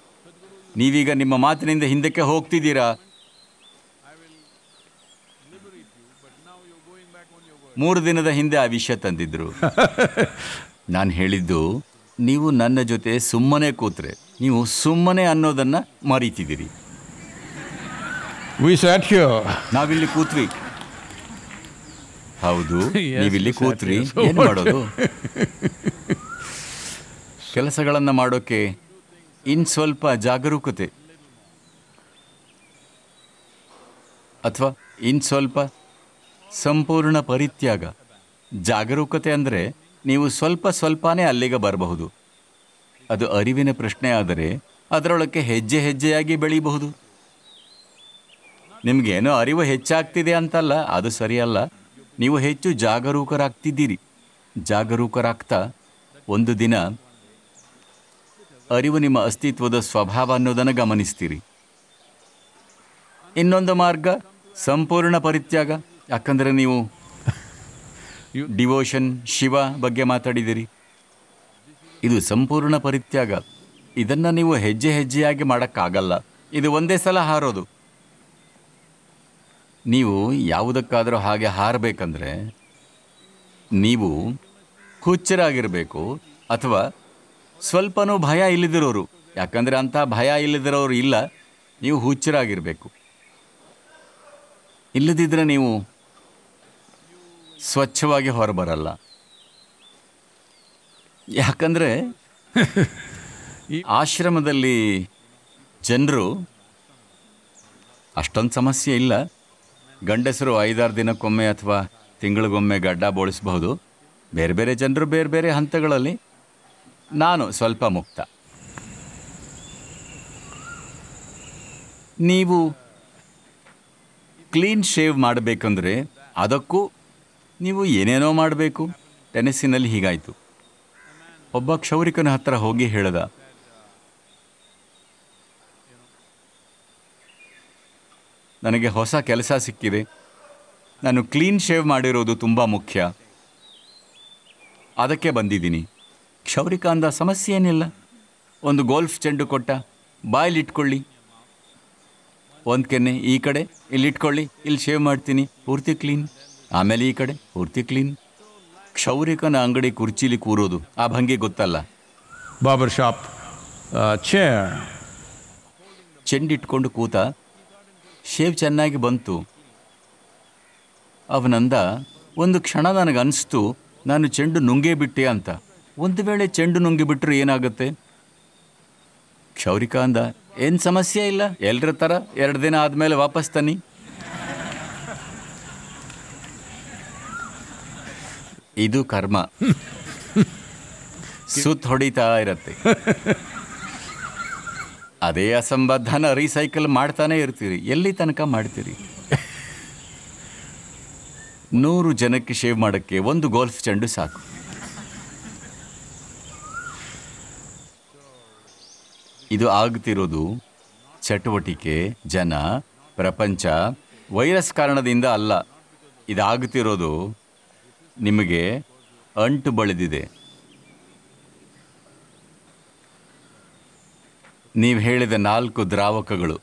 [SPEAKER 3] ನೀವೀಗ ನಿಮ್ಮ ಮಾತಿನಿಂದ ಹಿಂದಕ್ಕೆ ಹೋಗ್ತಿದ್ದೀರಾ? ಮೂರು ದಿನದ ಹಿಂದೆ ಆ ವಿಷಯ ತಂದಿದ್ರು. ನಾನು ಹೇಳಿದ್ದು ನೀವು ನನ್ನ ಜೊತೆ ಸುಮ್ಮನೆ ಕೂತ್ರೆ. ನೀವು ಸುಮ್ಮನೆ ಅನ್ನೋದನ್ನ ಮರೀತಿದ್ದೀರಿ.
[SPEAKER 1] We sat here.
[SPEAKER 3] ನಾವಿಲ್ಲಿ ಕೂತ್ವಿ. ಹೌದು ನೀವಿಲ್ಲಿ ಕೂತ್ರಿ. ಏನು ಮಾಡೋದು? ಕೆಲಸಗಳನ್ನು ಮಾಡೋಕೆ ಇನ್ ಸ್ವಲ್ಪ ಜಾಗರೂಕತೆ. ಅಥವಾ ಇನ್ ಸ್ವಲ್ಪ ಸಂಪೂರ್ಣ ಪರಿತ್ಯಾಗ. ಜಾಗರೂಕತೆ ಅಂದರೆ ನೀವು ಸ್ವಲ್ಪ ಸ್ವಲ್ಪನೇ ಅಲ್ಲಿಗೆ ಬರಬಹುದು. ಅದು ಅರಿವಿನ ಪ್ರಶ್ನೆ ಆದರೆ ಅದರೊಳಕ್ಕೆ ಹೆಜ್ಜೆ ಹೆಜ್ಜೆಯಾಗಿ ಬೆಳೀಬಹುದು. ನಿಮಗೇನೋ ಅರಿವು ಹೆಚ್ಚಾಗ್ತಿದೆ ಅಂತಲ್ಲ, ಅದು ಸರಿಯಲ್ಲ. ನೀವು ಹೆಚ್ಚು ಜಾಗರೂಕರಾಗ್ತಿದ್ದೀರಿ. ಜಾಗರೂಕರಾಗ್ತಾ ಒಂದು ದಿನ ಅರಿವು ನಿಮ್ಮ ಅಸ್ತಿತ್ವದ ಸ್ವಭಾವ ಅನ್ನೋದನ್ನು ಗಮನಿಸ್ತೀರಿ. ಇನ್ನೊಂದು ಮಾರ್ಗ, ಸಂಪೂರ್ಣ ಪರಿತ್ಯಾಗ. ಯಾಕಂದರೆ ನೀವು ಡಿವೋಷನ್, ಶಿವ ಬಗ್ಗೆ ಮಾತಾಡಿದಿರಿ ಇದು ಸಂಪೂರ್ಣ ಪರಿತ್ಯಾಗ. ಇದನ್ನು ನೀವು ಹೆಜ್ಜೆ ಹೆಜ್ಜೆಯಾಗಿ ಮಾಡೋಕ್ಕಾಗಲ್ಲ. ಇದು ಒಂದೇ ಸಲ ಹಾರೋದು. ನೀವು ಯಾವುದಕ್ಕಾದರೂ ಹಾಗೆ ಹಾರಬೇಕಂದ್ರೆ ನೀವು ಹುಚ್ಚರಾಗಿರಬೇಕು ಅಥವಾ ಸ್ವಲ್ಪನೂ ಭಯ ಇಲ್ಲದಿರೋರು. ಯಾಕಂದರೆ ಅಂಥ ಭಯ ಇಲ್ಲದಿರೋರು ಇಲ್ಲ, ನೀವು ಹುಚ್ಚರಾಗಿರಬೇಕು. ಇಲ್ಲದಿದ್ದರೆ ನೀವು ಸ್ವಚ್ಛವಾಗಿ ಹೊರಬರಲ್ಲ. ಯಾಕಂದರೆ ಈ ಆಶ್ರಮದಲ್ಲಿ ಜನರು ಅಷ್ಟೊಂದು ಸಮಸ್ಯೆ ಇಲ್ಲ. ಗಂಡಸರು ಐದಾರು ದಿನಕ್ಕೊಮ್ಮೆ ಅಥವಾ ತಿಂಗಳಿಗೊಮ್ಮೆ ಗಡ್ಡ ಬೋಳಿಸಬಹುದು. ಬೇರೆ ಬೇರೆ ಜನರು ಬೇರೆ ಬೇರೆ ಹಂತಗಳಲ್ಲಿ ನಾನು ಸ್ವಲ್ಪ ಮುಕ್ತ. ನೀವು ಕ್ಲೀನ್ ಶೇವ್ ಮಾಡಬೇಕಂದ್ರೆ ಅದಕ್ಕೂ ನೀವು ಏನೇನೋ ಮಾಡಬೇಕು. ಟೆನಿಸ್ಸಿನಲ್ಲಿ ಹೀಗಾಯಿತು. ಒಬ್ಬ ಕ್ಷೌರಿಕನ ಹತ್ರ ಹೋಗಿ ಹೇಳ್ದ ನನಗೆ ಹೊಸ ಕೆಲಸ ಸಿಕ್ಕಿದೆ. ನಾನು ಕ್ಲೀನ್ ಶೇವ್ ಮಾಡಿರೋದು ತುಂಬ ಮುಖ್ಯ. ಅದಕ್ಕೆ ಬಂದಿದ್ದೀನಿ. ಕ್ಷೌರಿಕ ಅಂದ ಸಮಸ್ಯೆ ಏನಿಲ್ಲ. ಒಂದು ಗೋಲ್ಫ್ ಚೆಂಡು ಕೊಟ್ಟ ಬಾಯಲ್ಲಿಟ್ಕೊಳ್ಳಿ ಒಂದು ಕೆನ್ನೆ ಈ ಕಡೆ ಇಲ್ಲಿ ಇಟ್ಕೊಳ್ಳಿ ಇಲ್ಲಿ ಶೇವ್ ಮಾಡ್ತೀನಿ ಪೂರ್ತಿ ಕ್ಲೀನ್. ಆಮೇಲೆ ಈ ಕಡೆ ಪೂರ್ತಿ ಕ್ಲೀನ್. ಕ್ಷೌರಿಕನ ಅಂಗಡಿ ಕುರ್ಚಿಲಿ ಕೂರೋದು ಆ ಭಂಗಿ ಗೊತ್ತಲ್ಲ.
[SPEAKER 1] Babur shop chair.
[SPEAKER 3] ಚೆಂಡಿಟ್ಕೊಂಡು ಕೂತ ಶೇವ್ ಚೆನ್ನಾಗಿ ಬಂತು. ಅವನಂದ ಒಂದು ಕ್ಷಣ ನನಗೆ ಅನಿಸ್ತು ನಾನು ಚೆಂಡು ನುಂಗೇ ಬಿಟ್ಟೆ ಅಂತ. ಒಂದು ವೇಳೆ ಚೆಂಡು ನುಂಗಿ ಬಿಟ್ಟರೆ ಏನಾಗುತ್ತೆ? ಕ್ಷೌರಿಕ ಅಂದ ಏನು ಸಮಸ್ಯೆ ಇಲ್ಲ ಎಲ್ಲರ ಥರ ಎರಡು ದಿನ ಆದಮೇಲೆ ವಾಪಸ್ ತನ್ನಿ. ಇದು ಕರ್ಮ. ಸುತ್ತ ಹೊಡಿತಾ ಇರತ್ತೆ. ಅದೇ ಅಸಂಬದ್ಧನ ರೀಸೈಕಲ್ ಮಾಡ್ತಾನೆ ಇರ್ತೀರಿ. ಎಲ್ಲಿ ತನಕ ಮಾಡ್ತೀರಿ? ನೂರು ಜನಕ್ಕೆ ಶೇವ್ ಮಾಡೋಕ್ಕೆ ಒಂದು ಗೋಲ್ಫ್ ಚೆಂಡು ಸಾಕು. ಇದು ಆಗ್ತಿರೋದು ಚಟುವಟಿಕೆ, ಜನ, ಪ್ರಪಂಚ, ವೈರಸ್ ಕಾರಣದಿಂದ ಅಲ್ಲ. ಇದಾಗ್ತಿರೋದು ನಿಮಗೆ ಅಂಟು ಬಳಿದಿದೆ. ನೀವು ಹೇಳಿದ ನಾಲ್ಕು ದ್ರಾವಕಗಳು.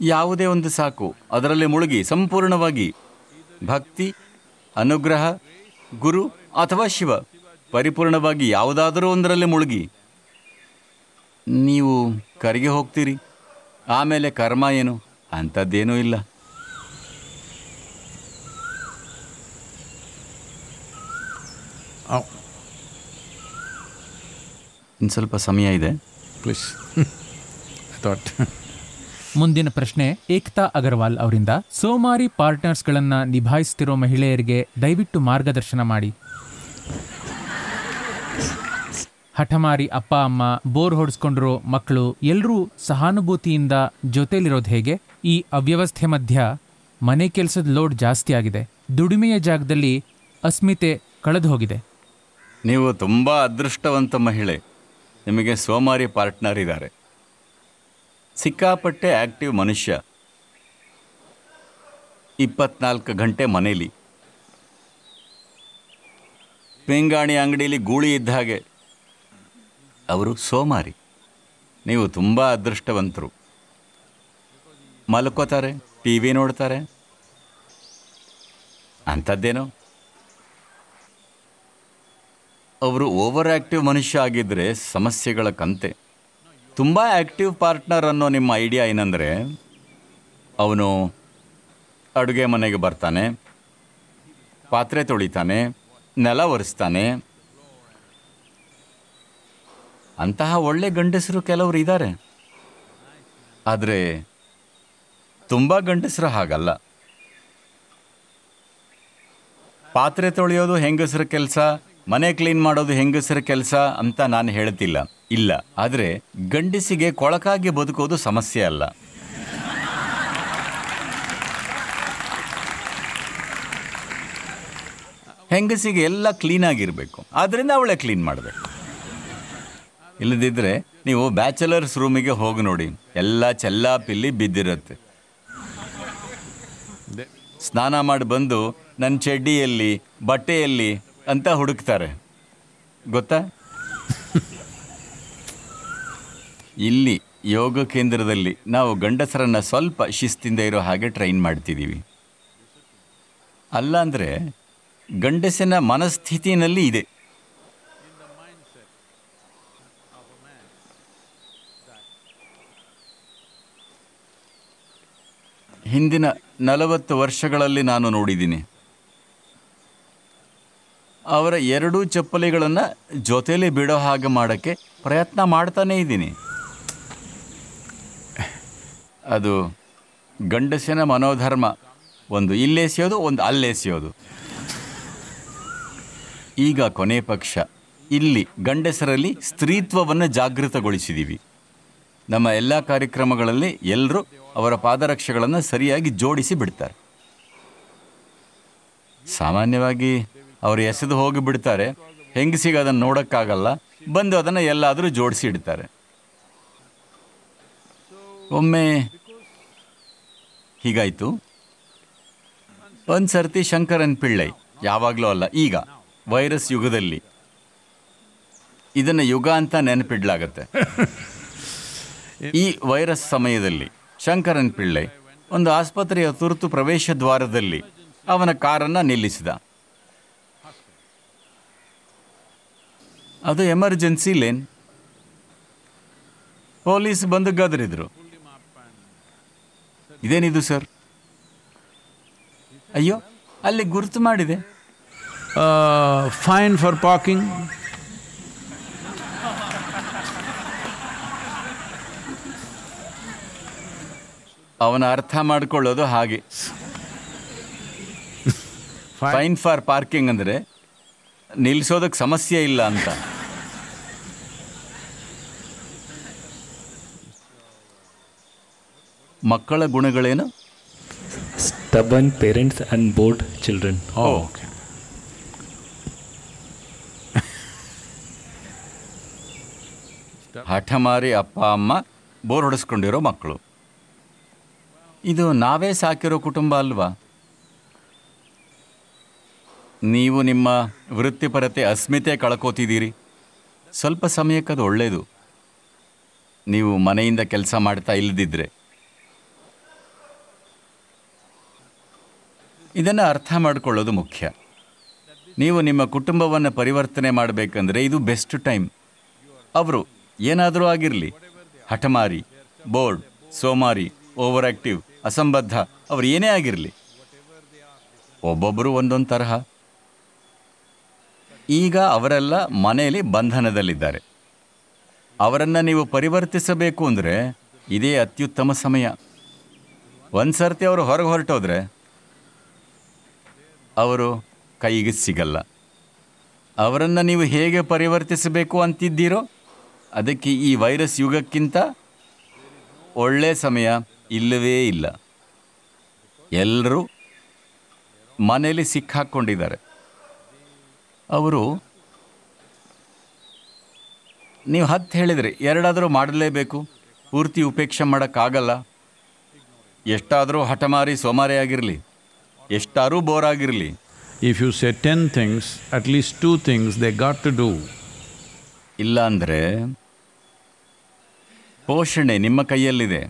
[SPEAKER 3] ಯಾವುದೇ ಒಂದು ಸಾಕು ಅದರಲ್ಲಿ ಮುಳುಗಿ ಸಂಪೂರ್ಣವಾಗಿ ಭಕ್ತಿ ಅನುಗ್ರಹ ಗುರು ಅಥವಾ ಶಿವ ಪರಿಪೂರ್ಣವಾಗಿ ಯಾವುದಾದರೂ ಒಂದರಲ್ಲಿ ಮುಳುಗಿ. ನೀವು ಕರಿಗೆ ಹೋಗ್ತೀರಿ ಆಮೇಲೆ ಕರ್ಮ ಏನು ಅಂಥದ್ದೇನೂ ಇಲ್ಲ. ಇನ್ನು ಸ್ವಲ್ಪ ಸಮಯ ಇದೆ.
[SPEAKER 1] Please. I
[SPEAKER 4] ಮುಂದಿನ ಪ್ರಶ್ನೆ ಏಕ್ತಾ ಅಗರ್ವಾಲ್ ಅವರಿಂದ ಸೋಮಾರಿ ಪಾರ್ಟ್ನರ್ಸ್ಗಳನ್ನು ನಿಭಾಯಿಸ್ತಿರೋ ಮಹಿಳೆಯರಿಗೆ ದಯವಿಟ್ಟು ಮಾರ್ಗದರ್ಶನ ಮಾಡಿ. ಹಠಮಾರಿ ಅಪ್ಪ ಅಮ್ಮ ಬೋರ್ ಹೊಡೆಸ್ಕೊಂಡಿರೋ ಮಕ್ಕಳು ಎಲ್ಲರೂ ಸಹಾನುಭೂತಿಯಿಂದ ಜೊತೆಲಿರೋದು ಹೇಗೆ? ಈ ಅವ್ಯವಸ್ಥೆ ಮಧ್ಯ ಮನೆ ಕೆಲಸದ ಲೋಡ್ ಜಾಸ್ತಿ ಆಗಿದೆ. ದುಡಿಮೆಯ ಜಾಗದಲ್ಲಿ ಅಸ್ಮಿತೆ ಕಳೆದು ಹೋಗಿದೆ
[SPEAKER 3] ನೀವು ತುಂಬ ಅದೃಷ್ಟವಂತ ಮಹಿಳೆ. ನಿಮಗೆ ಸೋಮಾರಿ ಪಾರ್ಟ್ನರ್ ಇದ್ದಾರೆ. ಸಿಕ್ಕಾಪಟ್ಟೆ ಆಕ್ಟಿವ್ ಮನುಷ್ಯ. ಇಪ್ಪತ್ನಾಲ್ಕು ಗಂಟೆ ಮನೇಲಿ. ಪಿಂಗಾಣಿ ಅಂಗಡಿಯಲ್ಲಿ ಗೂಳಿ ಇದ್ದ ಹಾಗೆ. ಅವರು ಸೋಮಾರಿ. ನೀವು ತುಂಬ ಅದೃಷ್ಟವಂತರು. ಮಲ್ಕೋತಾರೆ, ಟಿ ವಿ ನೋಡ್ತಾರೆ. ಅಂಥದ್ದೇನೋ? ಅವರು ಓವರ್ ಆ್ಯಕ್ಟಿವ್ ಮನುಷ್ಯ ಆಗಿದ್ದರೆ ಸಮಸ್ಯೆಗಳ ಕಂತೆ. ತುಂಬ ಆ್ಯಕ್ಟಿವ್ ಪಾರ್ಟ್ನರ್ ಅನ್ನೋ ನಿಮ್ಮ ಐಡಿಯಾ ಏನಂದರೆ, ಅವನು ಅಡುಗೆ ಮನೆಗೆ ಬರ್ತಾನೆ, ಪಾತ್ರೆ ತೊಳಿತಾನೆ, ನೆಲ ಒರೆಸ್ತಾನೆ. ಅಂತಹ ಒಳ್ಳೆ ಗಂಡಸರು ಕೆಲವರು ಇದ್ದಾರೆ ಆದರೆ ತುಂಬ ಗಂಡಸರು ಹಾಗಲ್ಲ. ಪಾತ್ರೆ ತೊಳೆಯೋದು ಹೆಂಗಸರ ಕೆಲಸ ಮನೆ ಕ್ಲೀನ್ ಮಾಡೋದು ಹೆಂಗಸರ ಕೆಲಸ ಅಂತ ನಾನು ಹೇಳ್ತಿಲ್ಲ. ಇಲ್ಲ. ಆದರೆ ಗಂಡಸಿಗೆ ಕೊಳಕಾಗಿ ಬದುಕೋದು ಸಮಸ್ಯೆ ಅಲ್ಲ. ಹೆಂಗಸಿಗೆ ಎಲ್ಲ ಕ್ಲೀನ್ ಆಗಿರಬೇಕು. ಆದ್ದರಿಂದ ಅವಳೇ ಕ್ಲೀನ್ ಮಾಡಬೇಕು. ಇಲ್ಲದಿದ್ದರೆ ನೀವು ಬ್ಯಾಚಲರ್ಸ್ ರೂಮಿಗೆ ಹೋಗಿ ನೋಡಿ. ಎಲ್ಲ ಚೆಲ್ಲಾಪಿಲ್ಲಿ ಬಿದ್ದಿರುತ್ತೆ. ಸ್ನಾನ ಮಾಡಿ ಬಂದು ನನ್ನ ಚಡ್ಡಿಯಲ್ಲಿ ಬಟ್ಟೆಯಲ್ಲಿ ಅಂತ ಹುಡುಕ್ತಾರೆ. ಗೊತ್ತಾ? ಇಲ್ಲಿ ಯೋಗ ಕೇಂದ್ರದಲ್ಲಿ ನಾವು ಗಂಡಸರನ್ನು ಸ್ವಲ್ಪ ಶಿಸ್ತಿಂದ ಇರೋ ಹಾಗೆ ಟ್ರೈನ್ ಮಾಡ್ತಿದ್ದೀವಿ. ಅಲ್ಲ ಅಂದರೆ ಗಂಡಸಿನ ಮನಸ್ಥಿತಿನಲ್ಲಿ ಇದೆ. ಹಿಂದಿನ ನಲವತ್ತು ವರ್ಷಗಳಲ್ಲಿ ನಾನು ನೋಡಿದ್ದೀನಿ. ಅವರ ಎರಡೂ ಚಪ್ಪಲಿಗಳನ್ನು ಜೊತೆಯಲ್ಲಿ ಬಿಡೋ ಹಾಗೆ ಮಾಡೋಕ್ಕೆ ಪ್ರಯತ್ನ ಮಾಡ್ತಾನೇ ಇದ್ದೀನಿ. ಅದು ಗಂಡಸಿನ ಮನೋಧರ್ಮ. ಒಂದು ಇಲ್ಲೆಸೆಯೋದು ಒಂದು ಅಲ್ಲೆಸೆಯೋದು ಈಗ ಕೊನೆ ಪಕ್ಷ. ಇಲ್ಲಿ ಗಂಡಸರಲ್ಲಿ ಸ್ತ್ರೀತ್ವವನ್ನು ಜಾಗೃತಗೊಳಿಸಿದ್ದೀವಿ ನಮ್ಮ ಎಲ್ಲ ಕಾರ್ಯಕ್ರಮಗಳಲ್ಲಿ ಎಲ್ಲರೂ ಅವರ ಪಾದರಕ್ಷೆಗಳನ್ನು ಸರಿಯಾಗಿ ಜೋಡಿಸಿ ಬಿಡ್ತಾರೆ. ಸಾಮಾನ್ಯವಾಗಿ ಅವರು ಎಸೆದು ಹೋಗಿ ಬಿಡ್ತಾರೆ. ಹೆಂಗಸಿಗೆ ಅದನ್ನು ನೋಡೋಕ್ಕಾಗಲ್ಲ. ಬಂದು ಅದನ್ನು ಎಲ್ಲಾದರೂ ಜೋಡಿಸಿ ಇಡ್ತಾರೆ. ಒಮ್ಮೆ ಹೀಗಾಯಿತು. ಒಂದು ಸರ್ತಿ ಶಂಕರನ್ ಪಿಳ್ಳೈ. ಯಾವಾಗಲೂ ಅಲ್ಲ, ಈಗ. ವೈರಸ್ ಯುಗದಲ್ಲಿ. ಇದನ್ನು ಯುಗ ಅಂತ ನೆನಪಿಡ್ಲಾಗತ್ತೆ. ಈ ವೈರಸ್ ಸಮಯದಲ್ಲಿ ಶಂಕರನ್ ಪಿಳ್ಳೈ ಒಂದು ಆಸ್ಪತ್ರೆಯ ತುರ್ತು ಪ್ರವೇಶ ದ್ವಾರದಲ್ಲಿ ಅವನ ಕಾರನ್ನು ನಿಲ್ಲಿಸಿದ. ಅದು ಎಮರ್ಜೆನ್ಸಿ ಲೇನ್. ಪೊಲೀಸ್ ಬಂದು ಗದರಿದ್ರು. ಇದೇನಿದು ಸರ್? ಅಯ್ಯೋ ಅಲ್ಲಿ ಗುರುತು ಮಾಡಿದೆ.
[SPEAKER 1] Fine for parking.
[SPEAKER 3] ಅವನ ಅರ್ಥ ಮಾಡ್ಕೊಳ್ಳೋದು ಹಾಗೆ. ಫೈನ್ ಫಾರ್ ಪಾರ್ಕಿಂಗ್ ಅಂದರೆ ನಿಲ್ಲಿಸೋದಕ್ಕೆ ಸಮಸ್ಯೆ ಇಲ್ಲ ಅಂತ. ಮಕ್ಕಳ ಗುಣಗಳೇನು?
[SPEAKER 5] Stubborn parents and bored children
[SPEAKER 1] okay ಹಠ
[SPEAKER 3] ಹಠಮಾರಿ ಅಪ್ಪ ಅಮ್ಮ ಬೋರ್ ಹೊಡೆಸ್ಕೊಂಡಿರೋ ಮಕ್ಕಳು. ಇದು ನಾವೇ ಸಾಕಿರೋ ಕುಟುಂಬ ಅಲ್ವಾ? ನೀವು ನಿಮ್ಮ ವೃತ್ತಿಪರತೆ ಅಸ್ಮಿತೆ ಕಳ್ಕೋತಿದ್ದೀರಿ. ಸ್ವಲ್ಪ ಸಮಯಕ್ಕೆ ಅದು ಒಳ್ಳೆಯದು. ನೀವು ಮನೆಯಿಂದ ಕೆಲಸ ಮಾಡ್ತಾ ಇಲ್ಲದಿದ್ದರೆ ಇದನ್ನು ಅರ್ಥ ಮಾಡಿಕೊಳ್ಳೋದು ಮುಖ್ಯ. ನೀವು ನಿಮ್ಮ ಕುಟುಂಬವನ್ನು ಪರಿವರ್ತನೆ ಮಾಡಬೇಕಂದ್ರೆ ಇದು ಬೆಸ್ಟ್ ಟೈಮ್. ಅವರು ಏನಾದರೂ ಆಗಿರಲಿ. ಹಠಮಾರಿ, ಬೋರ್ಡ್, ಸೋಮಾರಿ ಓವರ್ ಆಕ್ಟಿವ್ ಅಸಂಬದ್ಧ, ಅವ್ರು ಏನೇ ಆಗಿರಲಿ. ಒಬ್ಬೊಬ್ಬರು ಒಂದೊಂದು ತರಹ. ಈಗ ಅವರೆಲ್ಲ ಮನೆಯಲ್ಲಿ ಬಂಧನದಲ್ಲಿದ್ದಾರೆ. ಅವರನ್ನು ನೀವು ಪರಿವರ್ತಿಸಬೇಕು ಅಂದರೆ ಇದೇ ಅತ್ಯುತ್ತಮ ಸಮಯ. ಒಂದು ಸರ್ತಿ ಅವರು ಹೊರಗೆ ಹೊರಟೋದ್ರೆ ಅವರು ಕೈಗೆ ಸಿಗಲ್ಲ. ಅವರನ್ನು ನೀವು ಹೇಗೆ ಪರಿವರ್ತಿಸಬೇಕು ಅಂತಿದ್ದೀರೋ ಅದಕ್ಕೆ ಈ ವೈರಸ್ ಯುಗಕ್ಕಿಂತ ಒಳ್ಳೆ ಸಮಯ ಇಲ್ಲವೇ ಇಲ್ಲ. ಎಲ್ಲರೂ ಮನೆಯಲ್ಲಿ ಸಿಕ್ಕಾಕ್ಕೊಂಡಿದ್ದಾರೆ ಅವರು ನೀವು ಹತ್ತು ಹೇಳಿದ್ರಿ ಎರಡಾದರೂ ಮಾಡಲೇಬೇಕು. ಪೂರ್ತಿ ಉಪೇಕ್ಷೆ ಮಾಡೋಕ್ಕಾಗಲ್ಲ. ಎಷ್ಟಾದರೂ ಹಠಮಾರಿ ಸೋಮಾರಿ ಆಗಿರಲಿ ಎಷ್ಟಾದರೂ ಬೋರ್ ಆಗಿರಲಿ.
[SPEAKER 1] If you say ten things at least two things they got to do
[SPEAKER 3] ಇಲ್ಲ ಅಂದರೆ ಪೋಷಣೆ ನಿಮ್ಮ ಕೈಯಲ್ಲಿದೆ.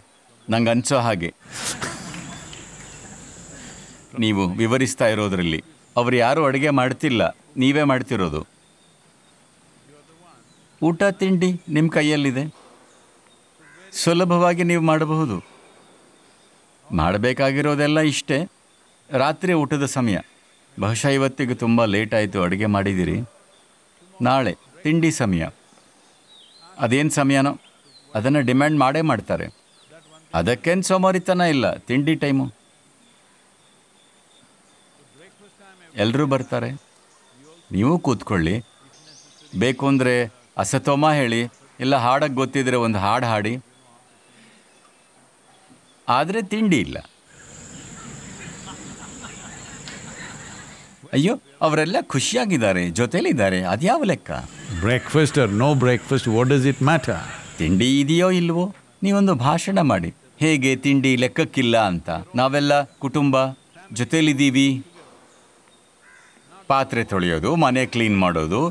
[SPEAKER 3] ನಂಗೆ ಅನ್ಸೋ ಹಾಗೆ. ನೀವು ವಿವರಿಸ್ತಾ ಇರೋದ್ರಲ್ಲಿ ಅವ್ರು ಯಾರೂ ಅಡುಗೆ ಮಾಡ್ತಿಲ್ಲ. ನೀವೇ ಮಾಡ್ತಿರೋದು. ಊಟ, ತಿಂಡಿ ನಿಮ್ಮ ಕೈಯಲ್ಲಿದೆ. ಸುಲಭವಾಗಿ ನೀವು ಮಾಡಬಹುದು. ಮಾಡಬೇಕಾಗಿರೋದೆಲ್ಲ ಇಷ್ಟೇ. ರಾತ್ರಿ ಊಟದ ಸಮಯ. ಬಹುಶಃ ಇವತ್ತಿಗೆ ತುಂಬ ಲೇಟ್ ಆಯಿತು, ಅಡುಗೆ ಮಾಡಿದ್ದೀರಿ ನಾಳೆ ತಿಂಡಿ ಸಮಯ. ಅದೇನು ಸಮಯನೋ ಅದನ್ನು ಡಿಮ್ಯಾಂಡ್ ಮಾಡೇ ಮಾಡ್ತಾರೆ. ಅದಕ್ಕೇನು ಸೋಮಾರಿತನ ಇಲ್ಲ, ತಿಂಡಿ ಟೈಮು. ಎಲ್ಲರೂ ಬರ್ತಾರೆ. ನೀವು ಕೂತ್ಕೊಳ್ಳಿ. ಬೇಕು ಅಂದರೆ ಅಸತೋಮ ಹೇಳಿ ಇಲ್ಲ ಹಾಡಕ್ಕೆ ಗೊತ್ತಿದ್ರೆ ಒಂದು ಹಾಡು ಹಾಡಿ. ಆದರೆ ತಿಂಡಿ ಇಲ್ಲ. ಅಯ್ಯೋ ಅವರೆಲ್ಲ ಖುಷಿಯಾಗಿದ್ದಾರೆ ಜೊತೆಲಿದ್ದಾರೆ ಅದ್ಯಾವ ಲೆಕ್ಕ?
[SPEAKER 1] Breakfast or no breakfast what does it matter
[SPEAKER 3] ತಿಂಡಿ ಇದೆಯೋ ಇಲ್ವೋ? ನೀವೊಂದು ಭಾಷಣ ಮಾಡಿ. ಹೇಗೆ ತಿಂಡಿ ಲೆಕ್ಕಕ್ಕಿಲ್ಲ ಅಂತ. ನಾವೆಲ್ಲ ಕುಟುಂಬ ಜೊತೆಲಿದ್ದೀವಿ. ಪಾತ್ರೆ ತೊಳೆಯೋದು, ಮನೆ ಕ್ಲೀನ್ ಮಾಡೋದು,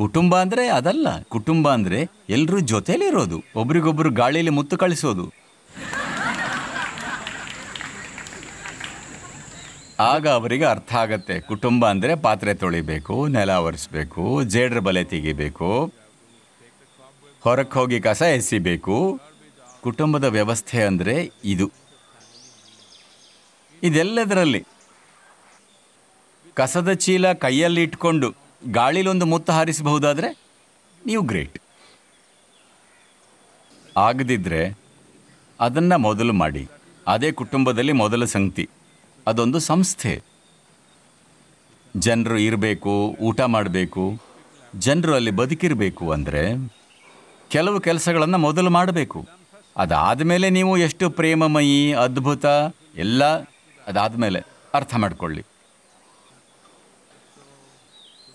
[SPEAKER 3] ಕುಟುಂಬ ಅಂದರೆ ಅದಲ್ಲ. ಕುಟುಂಬ ಅಂದರೆ ಎಲ್ಲರೂ ಜೊತೆಲಿರೋದು. ಒಬ್ರಿಗೊಬ್ರು ಗಾಳಿಯಲ್ಲಿ ಮುತ್ತು ಕಳಿಸೋದು. ಆಗ ಅವರಿಗೆ ಅರ್ಥ ಆಗತ್ತೆ. ಕುಟುಂಬ ಅಂದರೆ ಪಾತ್ರೆ ತೊಳಿಬೇಕು, ನೆಲ ಒರೆಸ್ಬೇಕು, ಜೇಡ್ರ ಬಲೆ ತೆಗಿಬೇಕು ಹೊರಕ್ಕೆ ಹೋಗಿ ಕಸ ಎಸಿಬೇಕು. ಕುಟುಂಬದ ವ್ಯವಸ್ಥೆ ಅಂದರೆ ಇದು. ಇದೆಲ್ಲದರಲ್ಲಿ ಕಸದ ಚೀಲ ಕೈಯಲ್ಲಿ ಇಟ್ಕೊಂಡು ಗಾಳಿಲೊಂದು ಮುತ್ತ ಹಾರಿಸಬಹುದಾದ್ರೆ ನೀವು ಗ್ರೇಟ್. ಆಗದಿದ್ರೆ ಅದನ್ನು ಮೊದಲು ಮಾಡಿ. ಅದೇ ಕುಟುಂಬದಲ್ಲಿ ಮೊದಲ ಸಂಗತಿ ಅದೊಂದು ಸಂಸ್ಥೆ. ಜನರು ಇರಬೇಕು, ಊಟ ಮಾಡಬೇಕು, ಜನರು ಅಲ್ಲಿ ಬದುಕಿರಬೇಕು ಅಂದರೆ ಕೆಲವು ಕೆಲಸಗಳನ್ನು ಮೊದಲು ಮಾಡಬೇಕು. ಅದಾದ ಮೇಲೆ ನೀವು ಎಷ್ಟು ಪ್ರೇಮಮಯಿ, ಅದ್ಭುತ, ಎಲ್ಲ ಅದಾದ ಮೇಲೆ ಅರ್ಥ ಮಾಡಿಕೊಳ್ಳಿ.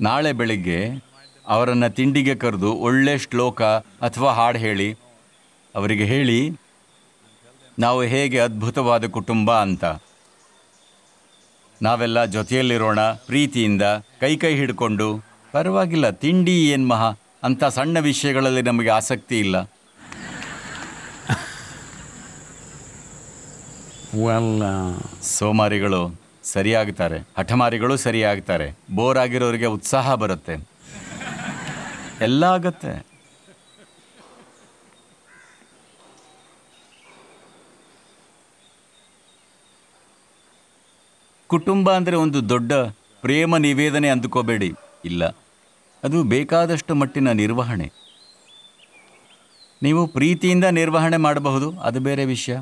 [SPEAKER 3] ನಾಳೆ ಬೆಳಿಗ್ಗೆ ಅವರನ್ನು ತಿಂಡಿಗೆ ಕರೆದು ಒಳ್ಳೆ ಶ್ಲೋಕ ಅಥವಾ ಹಾಡು ಹೇಳಿ. ಅವರಿಗೆ ಹೇಳಿ ನಾವು ಹೇಗೆ ಅದ್ಭುತವಾದ ಕುಟುಂಬ ಅಂತ. ನಾವೆಲ್ಲ ಜೊತೆಯಲ್ಲಿರೋಣ ಪ್ರೀತಿಯಿಂದ ಕೈ ಕೈ ಹಿಡ್ಕೊಂಡು. ಪರವಾಗಿಲ್ಲ ತಿಂಡಿ ಏನು ಮಹಾ ಅಂತ ಸಣ್ಣ ವಿಷಯಗಳಲ್ಲಿ ನಮಗೆ ಆಸಕ್ತಿ ಇಲ್ಲ.
[SPEAKER 1] Uh,
[SPEAKER 3] ಸೋಮಾರಿಗಳು ಸರಿಯಾಗ್ತಾರೆ. ಹಠಮಾರಿಗಳು ಸರಿಯಾಗ್ತಾರೆ. ಬೋರ್ ಆಗಿರೋರಿಗೆ ಉತ್ಸಾಹ ಬರುತ್ತೆ. ಎಲ್ಲ ಆಗತ್ತೆ. ಕುಟುಂಬ ಅಂದರೆ ಒಂದು ದೊಡ್ಡ ಪ್ರೇಮ ನಿವೇದನೆ ಅಂದುಕೋಬೇಡಿ. ಇಲ್ಲ. ಅದು ಬೇಕಾದಷ್ಟು ಮಟ್ಟಿನ ನಿರ್ವಹಣೆ. ನೀವು ಪ್ರೀತಿಯಿಂದ ನಿರ್ವಹಣೆ ಮಾಡಬಹುದು. ಅದು ಬೇರೆ ವಿಷಯ.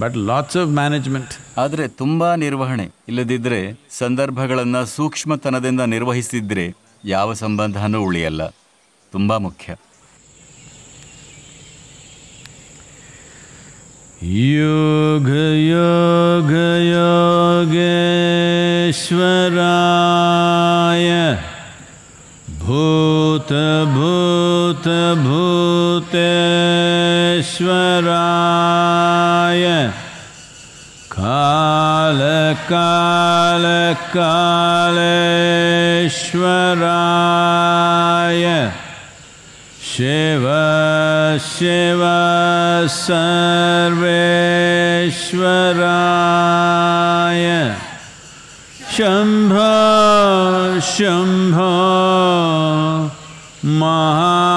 [SPEAKER 1] but lots of management.
[SPEAKER 3] ಆದರೆ ತುಂಬ ನಿರ್ವಹಣೆ ಇಲ್ಲದಿದ್ದರೆ ಸಂದರ್ಭಗಳನ್ನು ಸೂಕ್ಷ್ಮತನದಿಂದ ನಿರ್ವಹಿಸಿದ್ರೆ ಯಾವ ಸಂಬಂಧನೂ ಉಳಿಯಲ್ಲ ತುಂಬ ಮುಖ್ಯ
[SPEAKER 1] योग योग योगेश्वराय भूत भूत भूतश्वराय। कालकालकालराय शेव शे सर्वेश्वरा शम्भ शम्भ महा